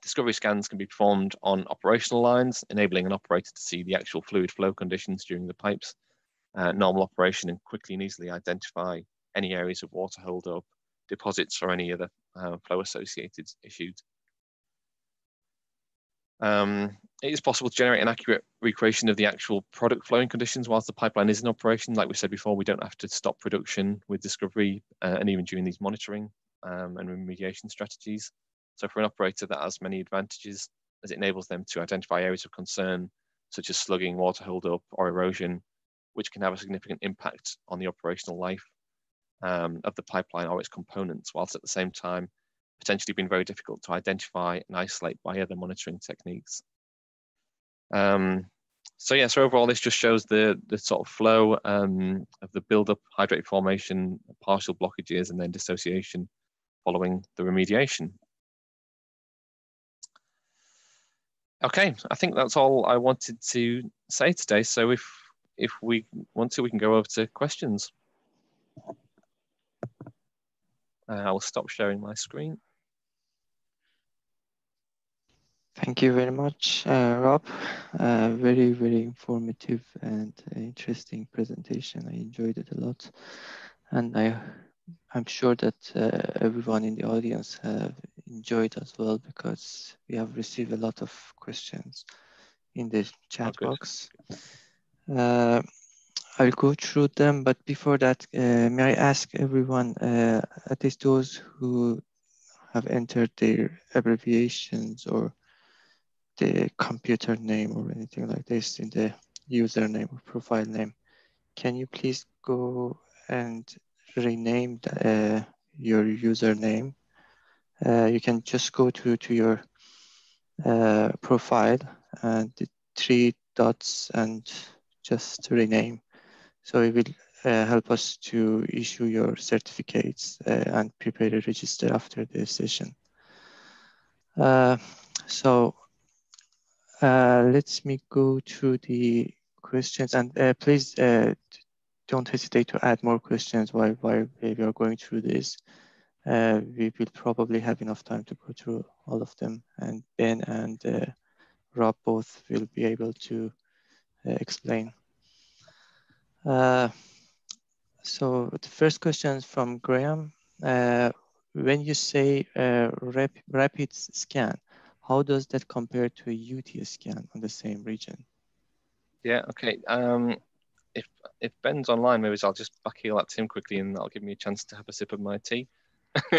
discovery scans can be performed on operational lines, enabling an operator to see the actual fluid flow conditions during the pipes, uh, normal operation, and quickly and easily identify any areas of water holdup, deposits, or any other uh, flow associated issues. Um, it is possible to generate an accurate recreation of the actual product flowing conditions whilst the pipeline is in operation. Like we said before, we don't have to stop production with discovery uh, and even during these monitoring um, and remediation strategies. So for an operator, that has many advantages as it enables them to identify areas of concern, such as slugging, water holdup, or erosion, which can have a significant impact on the operational life um, of the pipeline or its components, whilst at the same time potentially been very difficult to identify and isolate by other monitoring techniques. Um, so yeah, so overall this just shows the, the sort of flow um, of the buildup, hydrate formation, partial blockages, and then dissociation following the remediation. Okay, I think that's all I wanted to say today. So if if we want to, we can go over to questions. Uh, I'll stop sharing my screen. Thank you very much, uh, Rob. Uh, very, very informative and interesting presentation. I enjoyed it a lot. And I, I'm sure that uh, everyone in the audience have enjoyed as well because we have received a lot of questions in the chat oh, box. Uh, I'll go through them, but before that, uh, may I ask everyone, uh, at least those who have entered their abbreviations or the computer name or anything like this in the username or profile name, can you please go and rename the, uh, your username? Uh, you can just go to, to your uh, profile and the three dots and just rename. So it will uh, help us to issue your certificates uh, and prepare a register after the session. Uh, so let me go to the questions and uh, please uh, don't hesitate to add more questions while, while we are going through this. we will probably have enough time to go through all of them and Ben and Rob both will be able to explain. Uh, so the first question is from Graham. Uh, when you say uh, rap rapid scan, how does that compare to a UT scan on the same region? Yeah, okay. Um, if if Ben's online, maybe I'll just backheel that to him quickly and that'll give me a chance to have a sip of my tea.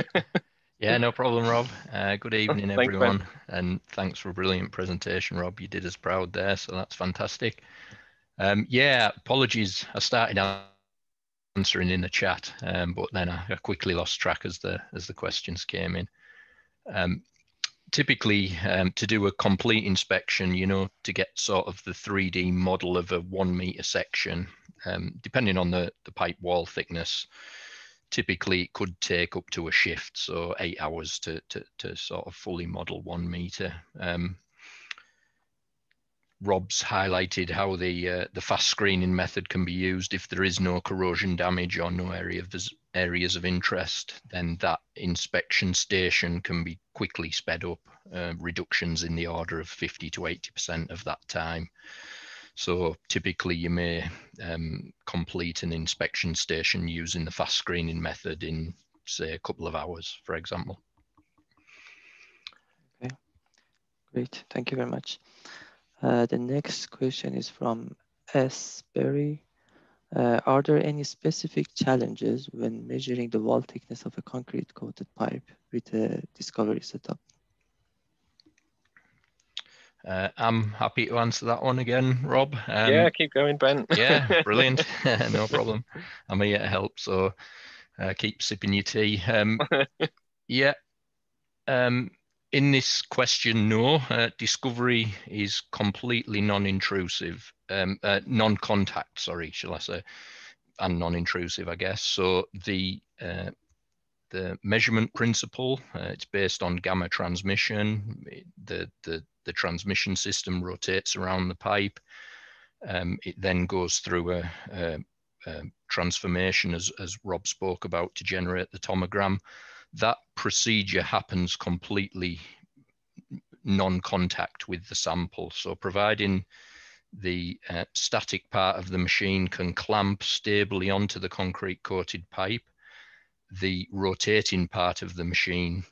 yeah, no problem, Rob. Uh, good evening, thanks, everyone. Ben. And thanks for a brilliant presentation, Rob. You did us proud there, so that's fantastic. Um, yeah, apologies. I started answering in the chat, um, but then I, I, quickly lost track as the as the questions came in. Um, typically, um, to do a complete inspection, you know, to get sort of the 3D model of a one meter section, um, depending on the the pipe wall thickness, typically it could take up to a shift, so eight hours to to, to sort of fully model one meter. Um, Rob's highlighted how the uh, the fast screening method can be used if there is no corrosion damage or no area of areas of interest. Then that inspection station can be quickly sped up, uh, reductions in the order of 50 to 80 percent of that time. So typically, you may um, complete an inspection station using the fast screening method in say a couple of hours, for example. Okay, great. Thank you very much. Uh, the next question is from S. Berry. Uh, are there any specific challenges when measuring the wall thickness of a concrete coated pipe with a discovery setup? Uh, I'm happy to answer that one again, Rob. Um, yeah, keep going, Ben. yeah, brilliant. no problem. I'm here to help, so uh, keep sipping your tea. Um, yeah, um, in this question, no. Uh, discovery is completely non-intrusive, um, uh, non-contact. Sorry, shall I say, and non-intrusive, I guess. So the uh, the measurement principle, uh, it's based on gamma transmission. The the the transmission system rotates around the pipe. Um, it then goes through a, a, a transformation, as as Rob spoke about, to generate the tomogram that procedure happens completely non-contact with the sample. So providing the uh, static part of the machine can clamp stably onto the concrete coated pipe, the rotating part of the machine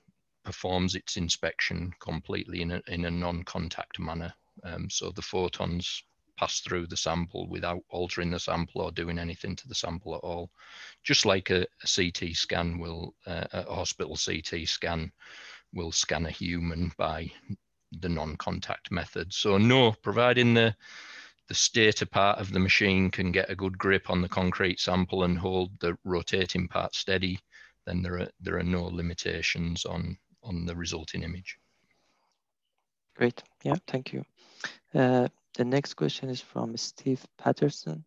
performs its inspection completely in a, in a non-contact manner. Um, so the photons pass through the sample without altering the sample or doing anything to the sample at all. Just like a, a CT scan will, uh, a hospital CT scan will scan a human by the non-contact method. So no, providing the the stator part of the machine can get a good grip on the concrete sample and hold the rotating part steady, then there are there are no limitations on on the resulting image. Great. Yeah, thank you. Uh, the next question is from Steve Patterson.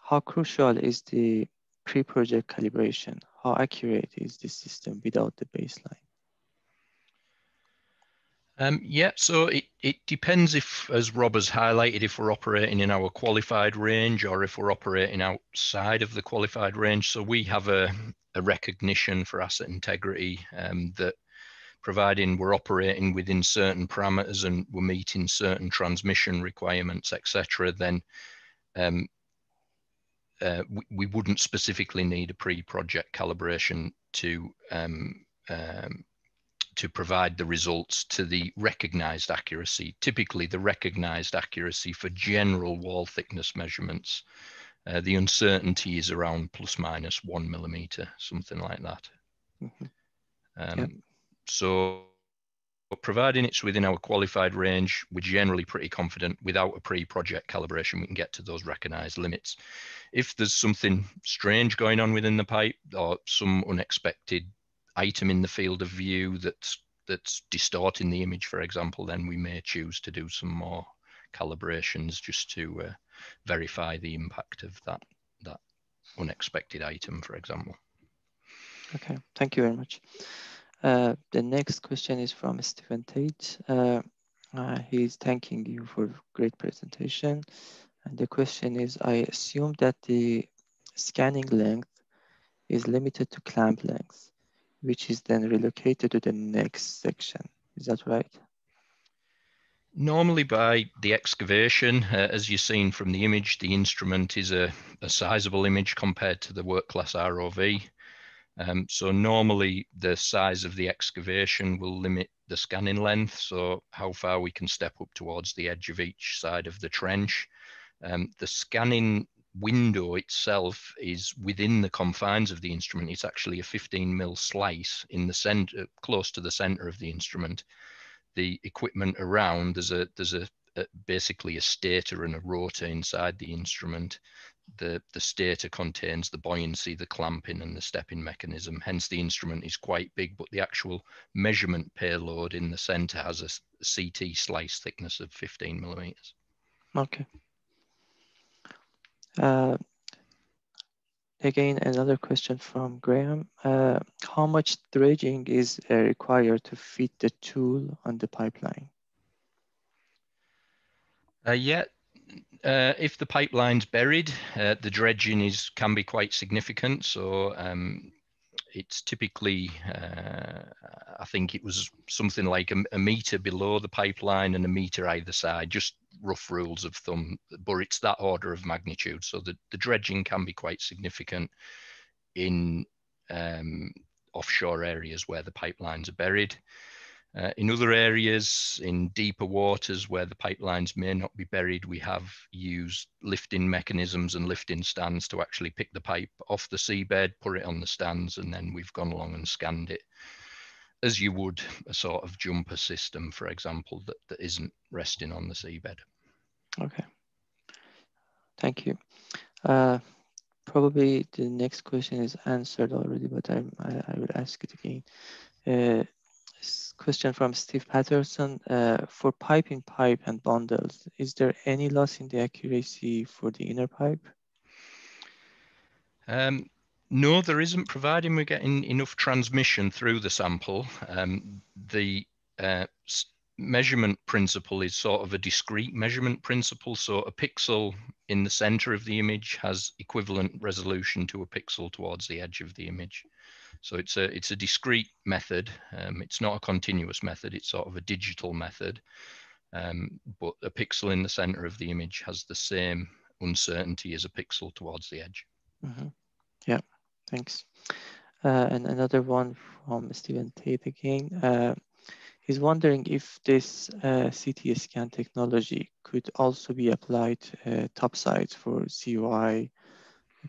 How crucial is the pre-project calibration? How accurate is this system without the baseline? Um, yeah, so it, it depends if, as Rob has highlighted, if we're operating in our qualified range or if we're operating outside of the qualified range. So we have a, a recognition for asset integrity um, that providing we're operating within certain parameters and we're meeting certain transmission requirements, etc., then um, uh, we, we, wouldn't specifically need a pre-project calibration to um, um, to provide the results to the recognized accuracy. Typically, the recognized accuracy for general wall thickness measurements, uh, the uncertainty is around plus minus one millimeter, something like that. Mm-hmm. Um, yep. So, providing it's within our qualified range, we're generally pretty confident without a pre-project calibration, we can get to those recognized limits. If there's something strange going on within the pipe or some unexpected item in the field of view that's that's distorting the image, for example, then we may choose to do some more calibrations just to uh, verify the impact of that that unexpected item, for example. Okay, thank you very much. Uh, the next question is from Stephen Tate. Uh, uh, he's thanking you for great presentation. And the question is, I assume that the scanning length is limited to clamp length which is then relocated to the next section. Is that right? Normally by the excavation, uh, as you've seen from the image, the instrument is a, a sizable image compared to the work class ROV. Um, so normally the size of the excavation will limit the scanning length, so how far we can step up towards the edge of each side of the trench. Um, the scanning window itself is within the confines of the instrument. It's actually a 15 mil slice in the center, uh, close to the center of the instrument. The equipment around, there's a there's a, a basically a stator and a rotor inside the instrument. The the stator contains the buoyancy, the clamping, and the stepping mechanism. Hence, the instrument is quite big, but the actual measurement payload in the center has a CT slice thickness of 15 millimeters. Okay. Uh, again, another question from Graham. Uh, how much dredging is uh, required to fit the tool on the pipeline? Uh, yeah, uh, if the pipeline's buried, uh, the dredging is can be quite significant. So um, it's typically, uh, I think it was something like a, a, meter below the pipeline and a meter either side, just rough rules of thumb, but it's that order of magnitude. So the, the dredging can be quite significant in um, offshore areas where the pipelines are buried. Uh, in other areas, in deeper waters where the pipelines may not be buried, we have used lifting mechanisms and lifting stands to actually pick the pipe off the seabed, put it on the stands, and then we've gone along and scanned it as you would a sort of jumper system, for example, that, that isn't resting on the seabed. Okay. Thank you. Uh, probably the next question is answered already, but I, I, will ask it again. Uh, question from Steve Patterson. Uh, for pipe-in-pipe and bundles, is there any loss in the accuracy for the inner pipe? Um, no, there isn't, providing we're getting enough transmission through the sample. Um, the uh, measurement principle is sort of a discrete measurement principle. So a pixel in the center of the image has equivalent resolution to a pixel towards the edge of the image. So it's a it's a discrete method. Um, it's not a continuous method. It's sort of a digital method. Um, but a pixel in the center of the image has the same uncertainty as a pixel towards the edge. Mm -hmm. Yeah, thanks. Uh, and another one from Stephen Tate again. Uh, he's wondering if this uh, CT scan technology could also be applied uh, topsides for CUI,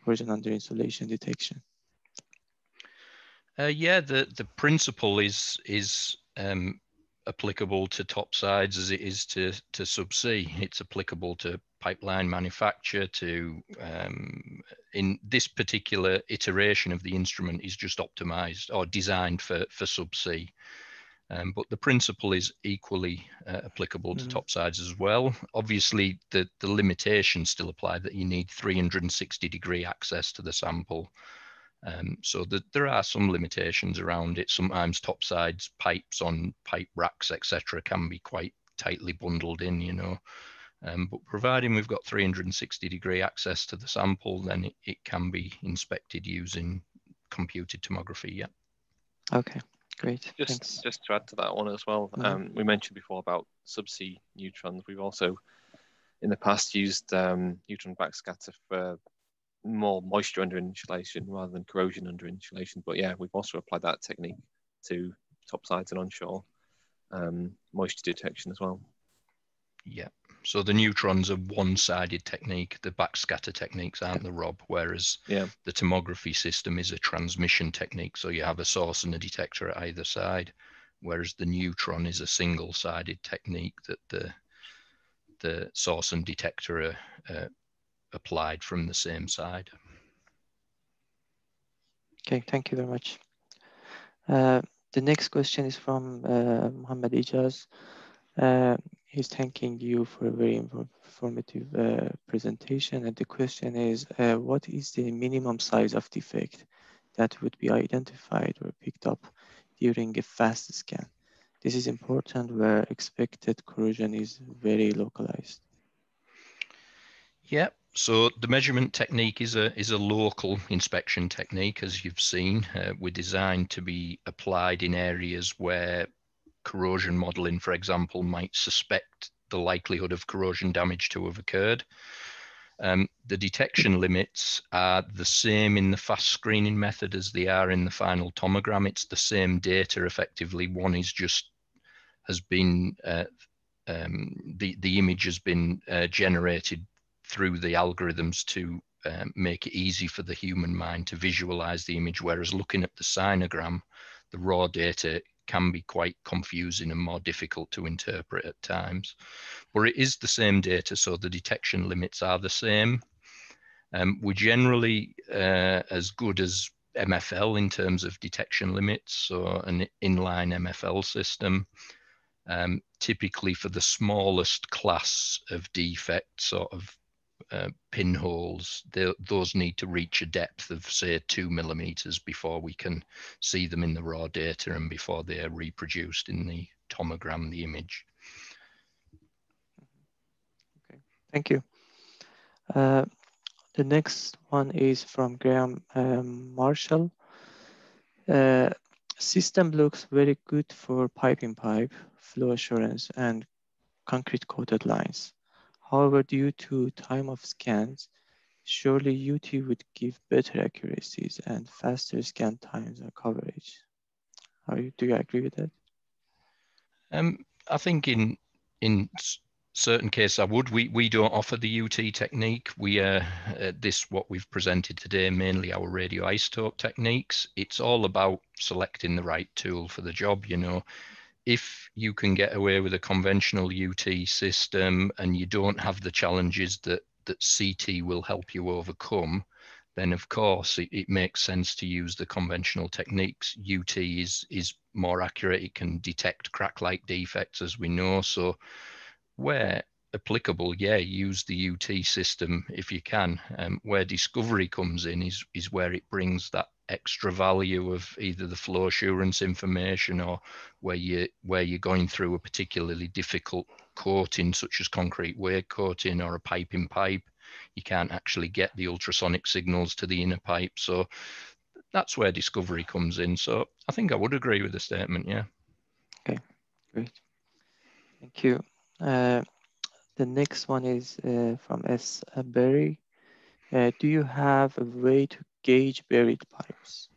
corrosion under insulation detection. Uh, yeah, the the principle is is um, applicable to topsides as it is to to subsea. It's applicable to pipeline manufacture. To um, in this particular iteration of the instrument is just optimized or designed for for subsea. Um, but the principle is equally uh, applicable to mm. topsides as well. Obviously, the, the limitations still apply that you need 360 degree access to the sample um, so the, there are some limitations around it. Sometimes topsides pipes on pipe racks, etc., can be quite tightly bundled in, you know. Um, but providing we've got 360 degree access to the sample, then it, it can be inspected using computed tomography. Yeah. Okay, great. Just Thanks. just to add to that one as well, mm -hmm. um, we mentioned before about subsea neutrons. We've also in the past used um, neutron backscatter for more moisture under insulation rather than corrosion under insulation. But yeah, we've also applied that technique to topsides and onshore, um, moisture detection as well. Yeah. So the neutrons are one-sided technique. The backscatter techniques aren't the Rob, whereas yeah. the tomography system is a transmission technique. So you have a source and a detector at either side, whereas the neutron is a single-sided technique that the the source and detector are uh, applied from the same side. Okay, thank you very much. Uh, the next question is from uh, Mohammed Ijaz. He's thanking you for a very informative uh, presentation. And the question is, uh, what is the minimum size of defect that would be identified or picked up during a fast scan? This is important where expected corrosion is very localized. Yeah, so the measurement technique is a is a local inspection technique, as you've seen. Uh, we're designed to be applied in areas where corrosion modeling, for example, might suspect the likelihood of corrosion damage to have occurred. Um, the detection limits are the same in the fast screening method as they are in the final tomogram. It's the same data effectively. One is just has been uh, um, the the image has been uh, generated through the algorithms to um, make it easy for the human mind to visualize the image. Whereas looking at the sinogram, the raw data can be quite confusing and more difficult to interpret at times. But it is the same data, so the detection limits are the same. Um, we're generally uh, as good as MFL in terms of detection limits, so an inline MFL system. Um, typically for the smallest class of defects, sort of uh, pinholes, those need to reach a depth of say two millimeters before we can see them in the raw data and before they are reproduced in the tomogram, the image. Okay, thank you. Uh, the next one is from Graham um, Marshall. Uh, system looks very good for pipe in pipe, flow assurance, and concrete coated lines. However, due to time of scans, surely UT would give better accuracies and faster scan times and coverage. You, do you agree with that? Um, I think in in certain cases I would. We we don't offer the UT technique. We uh, uh, this what we've presented today mainly our radioisotope techniques. It's all about selecting the right tool for the job. You know, if you can get away with a conventional UT system and you don't have the challenges that, that CT will help you overcome, then of course it, it makes sense to use the conventional techniques. UT is, is more accurate. It can detect crack-like defects as we know. So where applicable, yeah, use the UT system if you can. Um, where discovery comes in is, is where it brings that extra value of either the flow assurance information or where you where you're going through a particularly difficult coating such as concrete wave coating or a pipe in pipe. You can't actually get the ultrasonic signals to the inner pipe. So that's where discovery comes in. So i think i would agree with the statement yeah. Okay great. Thank you. Uh, the next one is uh, from s. Berry. Uh, do you have a way to gauge buried pipes?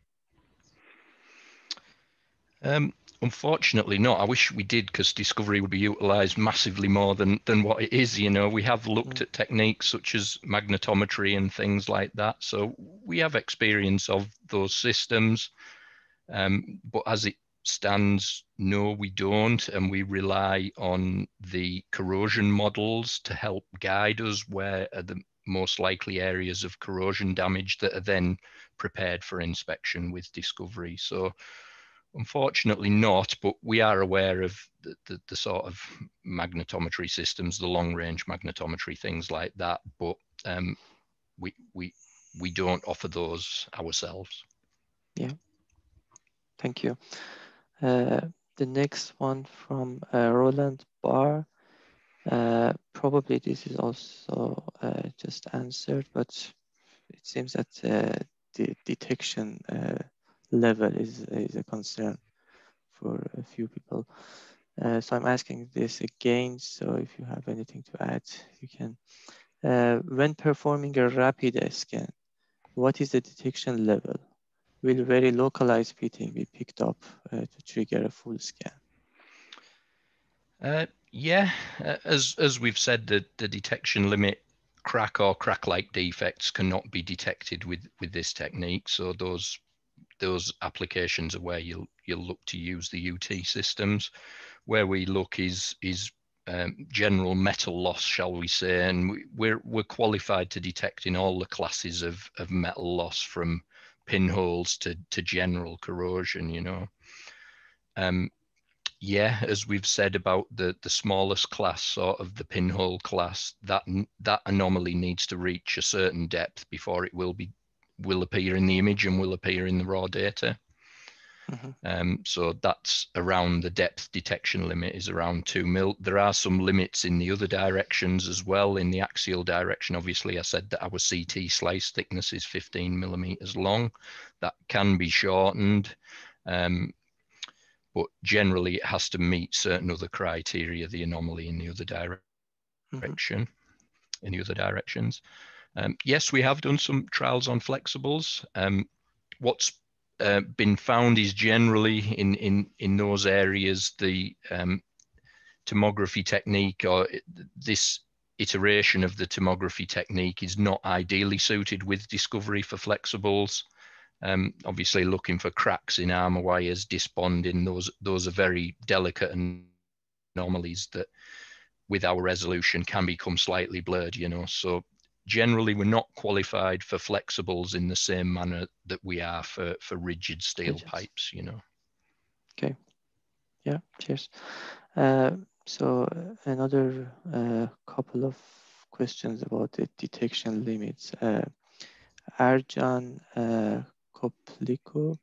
Um, unfortunately not. I wish we did because Discovery would be utilized massively more than, than what it is. You know, we have looked mm. at techniques such as magnetometry and things like that. So we have experience of those systems. Um, but as it stands, no, we don't. And we rely on the corrosion models to help guide us where are the most likely areas of corrosion damage that are then prepared for inspection with discovery. So unfortunately not, but we are aware of the, the, the sort of magnetometry systems, the long range magnetometry, things like that, but um, we, we, we don't offer those ourselves. Yeah, thank you. Uh, the next one from uh, Roland Barr. Uh, probably this is also uh, just answered, but it seems that uh, the detection uh, level is, is a concern for a few people. Uh, so I'm asking this again, so if you have anything to add, you can. when performing a rapid scan, what is the detection level? will very localized pitting be picked up to trigger a full scan? Yeah, as as we've said, the, the detection limit crack or crack-like defects cannot be detected with with this technique. So those those applications are where you'll you'll look to use the UT systems. Where we look is is um, general metal loss, shall we say, and we, we're we're qualified to detect in all the classes of of metal loss from pinholes to to general corrosion. You know, um, yeah, as we've said about the the smallest class, sort of the pinhole class, that that anomaly needs to reach a certain depth before it will be will appear in the image and will appear in the raw data. Mm-hmm. Um, so that's around the depth detection limit is around two mil. There are some limits in the other directions as well. In the axial direction, obviously, I said that our CT slice thickness is 15 millimeters long. That can be shortened, um, but generally it has to meet certain other criteria. The anomaly in the other mm-hmm. direction, mm-hmm. in the other directions. Um, yes, we have done some trials on flexibles. Um, what's uh, been found is generally in in in those areas the um, tomography technique or this iteration of the tomography technique is not ideally suited with discovery for flexibles. Um, obviously, looking for cracks in armor wires, disbonding, those those are very delicate anomalies that, with our resolution, can become slightly blurred. You know, so generally we're not qualified for flexibles in the same manner that we are for, for rigid steel pipes, you know. Okay. Yeah, cheers. Uh, so another uh, couple of questions about the detection limits. Uh, Arjan Kopliko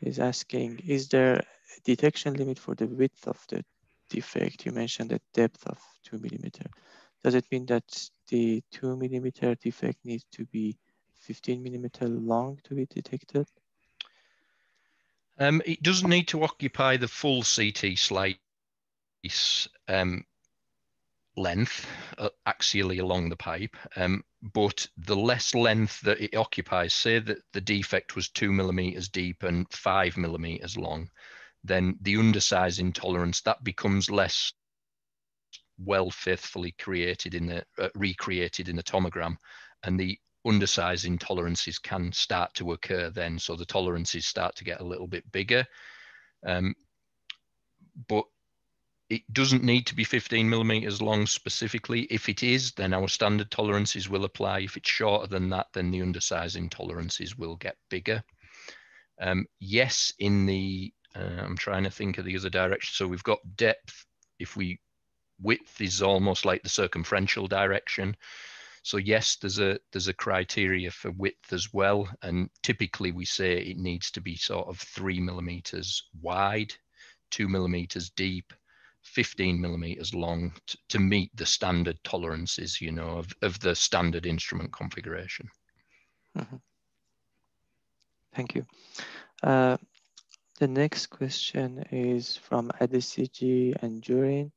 is asking, is there a detection limit for the width of the defect? You mentioned the depth of two millimeter. Does it mean that the two millimeter defect needs to be 15 millimeter long to be detected? Um, it doesn't need to occupy the full CT slice um, length uh, axially along the pipe, um, but the less length that it occupies, say that the defect was two millimeters deep and five millimeters long, then the undersizing tolerance that becomes less well faithfully created in the uh, recreated in the tomogram and the undersizing tolerances can start to occur then so the tolerances start to get a little bit bigger. Um, but it doesn't need to be 15 millimeters long specifically. If it is then our standard tolerances will apply. If it's shorter than that then the undersizing tolerances will get bigger. Um, yes in the uh, i'm trying to think of the other direction. So we've got depth. If we width is almost like the circumferential direction. So yes, there's a there's a criteria for width as well, and typically we say it needs to be sort of three millimeters wide, two millimeters deep, 15 millimeters long to, to meet the standard tolerances, you know, of, of the standard instrument configuration. Mm -hmm. Thank you. Uh, the next question is from Adesiji and Jurin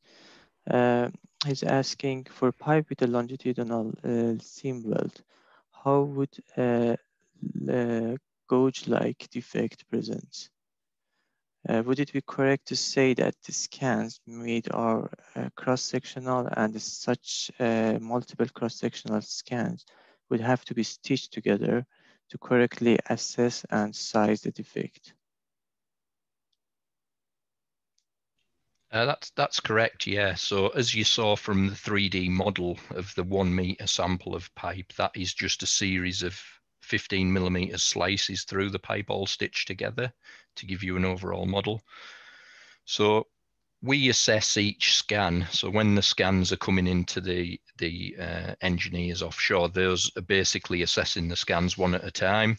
uh, he's asking for pipe with a longitudinal uh, seam weld, how would a, a gouge-like defect present? Uh, would it be correct to say that the scans made are uh, cross-sectional and such uh, multiple cross-sectional scans would have to be stitched together to correctly assess and size the defect? Uh, that's that's correct. Yeah. So as you saw from the 3D model of the one meter sample of pipe, that is just a series of 15 millimeter slices through the pipe, all stitched together, to give you an overall model. So we assess each scan. So when the scans are coming into the the uh, engineers offshore, those are basically assessing the scans one at a time.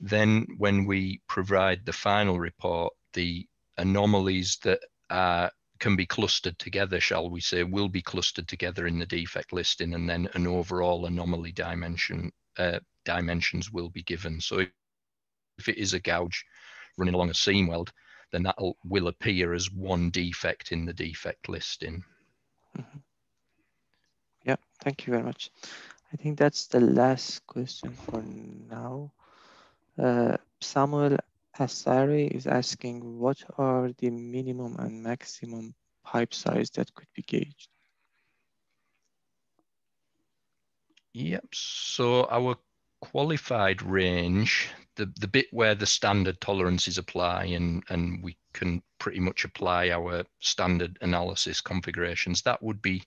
Then when we provide the final report, the anomalies that are can be clustered together, shall we say, will be clustered together in the defect listing, and then an overall anomaly dimension uh, dimensions will be given. So if, it is a gouge running along a seam weld, then that will appear as one defect in the defect listing. Mm -hmm. Yeah, thank you very much. I think that's the last question for now. Uh, Samuel Asari is asking what are the minimum and maximum pipe size that could be gauged? Yep. So our qualified range, the, the bit where the standard tolerances apply and, and we can pretty much apply our standard analysis configurations, that would be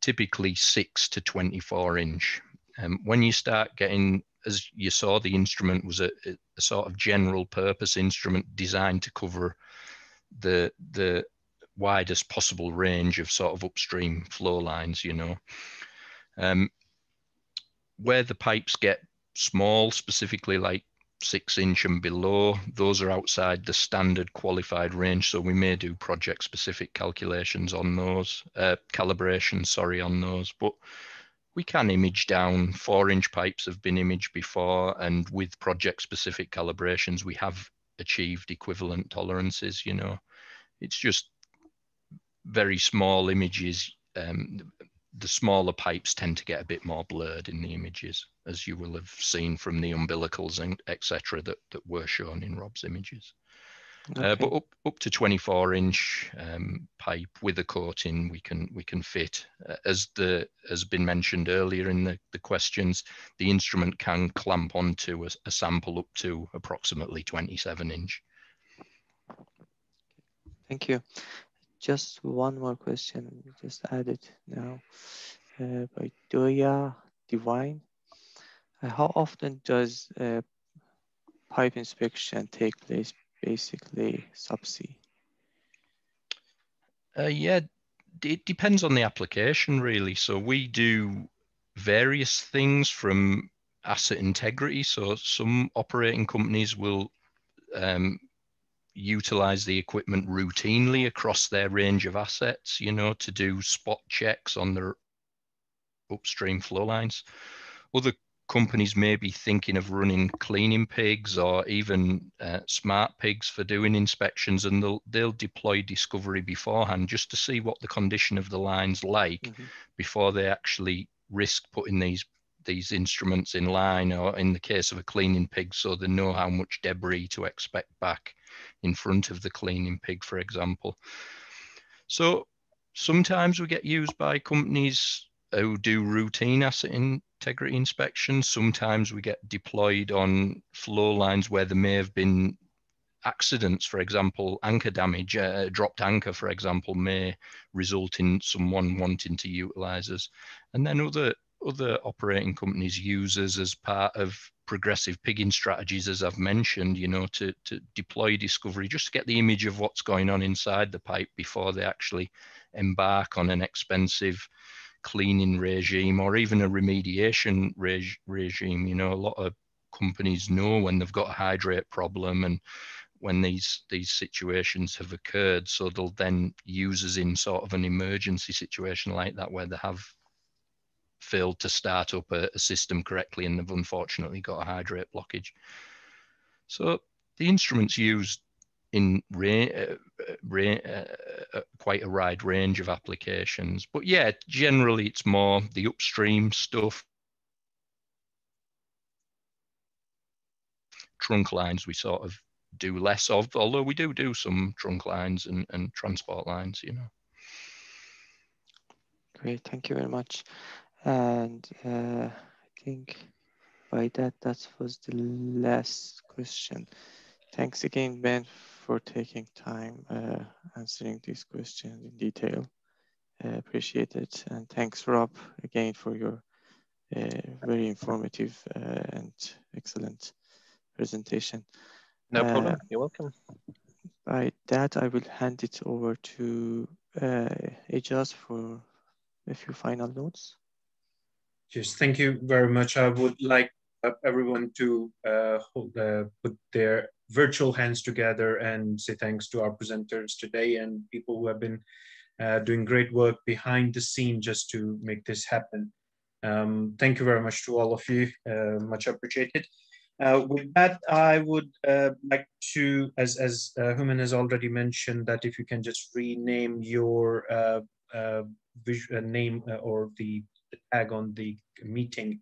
typically 6 to 24 inch. Um, when you start getting, as you saw, the instrument was a, a sort of general purpose instrument designed to cover the the widest possible range of sort of upstream flow lines, you know. Um, where the pipes get small, specifically like six inch and below, those are outside the standard qualified range. So we may do project specific calculations on those, uh, sorry, on those. But we can image down. Four inch pipes have been imaged before, and with project specific calibrations, we have achieved equivalent tolerances. You know, it's just very small images. Um, the smaller pipes tend to get a bit more blurred in the images, as you will have seen from the umbilicals and etc. that, that were shown in Rob's images. Uh, okay. Uh, but up, up to 24 inch um, pipe with a coating, we can we can fit. Uh, as the has been mentioned earlier in the, the questions, the instrument can clamp onto a, a sample up to approximately 27 inch. Thank you. Just one more question, just added now uh, by Doya Divine. Uh, how often does uh, pipe inspection take place basically subsea? Uh, yeah, it depends on the application really. So we do various things from asset integrity. So some operating companies will um, utilize the equipment routinely across their range of assets, you know, to do spot checks on their upstream flow lines. Other companies may be thinking of running cleaning pigs or even uh, smart pigs for doing inspections and they'll they'll deploy discovery beforehand just to see what the condition of the lines like mm-hmm. before they actually risk putting these these instruments in line or in the case of a cleaning pig so they know how much debris to expect back in front of the cleaning pig for example so sometimes we get used by companies who do routine asset integrity inspections. Sometimes we get deployed on flow lines where there may have been accidents, for example, anchor damage, uh, dropped anchor, for example, may result in someone wanting to utilize us. And then other other operating companies use us as part of progressive pigging strategies, as I've mentioned, you know, to, to deploy discovery, just to get the image of what's going on inside the pipe before they actually embark on an expensive cleaning regime or even a remediation reg- regime. You know, a lot of companies know when they've got a hydrate problem and when these these situations have occurred. So they'll then use us in sort of an emergency situation like that where they have failed to start up a, a system correctly and they've unfortunately got a hydrate blockage. So the instruments used in ra- uh, ra- uh, quite a wide range of applications. But yeah, generally it's more the upstream stuff. Trunk lines we sort of do less of, although we do do some trunk lines and, and transport lines, you know. Great, thank you very much. And uh, I think by that, that was the last question. Thanks again, Ben, for taking time uh, answering these questions in detail. Uh, appreciate it. And thanks, Rob, again for your uh, very informative uh, and excellent presentation. No problem. Uh, You're welcome. By that, I will hand it over to uh, Ejaz for a few final notes. Yes, thank you very much. I would like everyone to hold, put their virtual hands together and say thanks to our presenters today and people who have been uh, doing great work behind the scene just to make this happen. Um, thank you very much to all of you, uh, much appreciated. Uh, with that, I would uh, like to, as, as uh, Human has already mentioned, that if you can just rename your uh, name or the tag on the meeting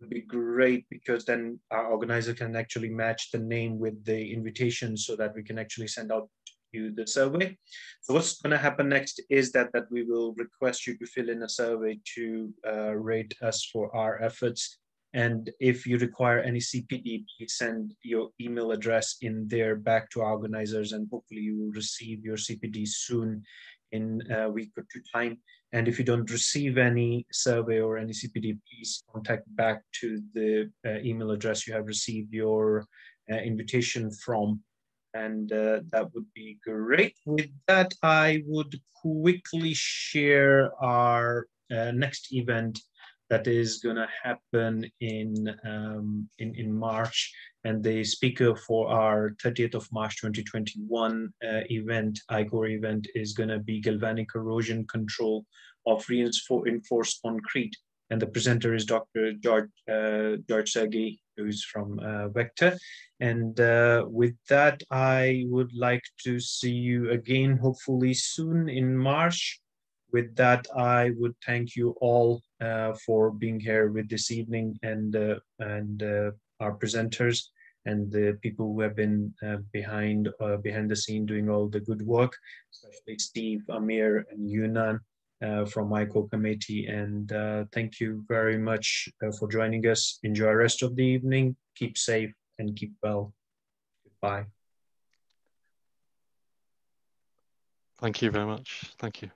would be great because then our organizer can actually match the name with the invitation so that we can actually send out you the survey. So what's going to happen next is that that we will request you to fill in a survey to uh, rate us for our efforts. And if you require any CPD, please send your email address in there back to our organizers, and hopefully you will receive your CPD soon in a week or two time. And if you don't receive any survey or any CPD, please contact back to the uh, email address you have received your uh, invitation from. And uh, that would be great. With that, I would quickly share our uh, next event that is going to happen in, um, in, in March. And the speaker for our 30th of March 2021 uh, event, ICorr event, is going to be galvanic corrosion control of reinforced concrete. And the presenter is Dr. George, uh, George Sergi, who's from uh, Vector. And uh, with that, I would like to see you again, hopefully soon in March with that, I would thank you all uh, for being here with this evening and uh, and uh, our presenters and the people who have been uh, behind uh, behind the scene doing all the good work, especially Steve, Amir, and Yunan uh, from my co-committee. And thank you very much for joining us. Enjoy the rest of the evening. Keep safe and keep well. Goodbye. Thank you very much. Thank you.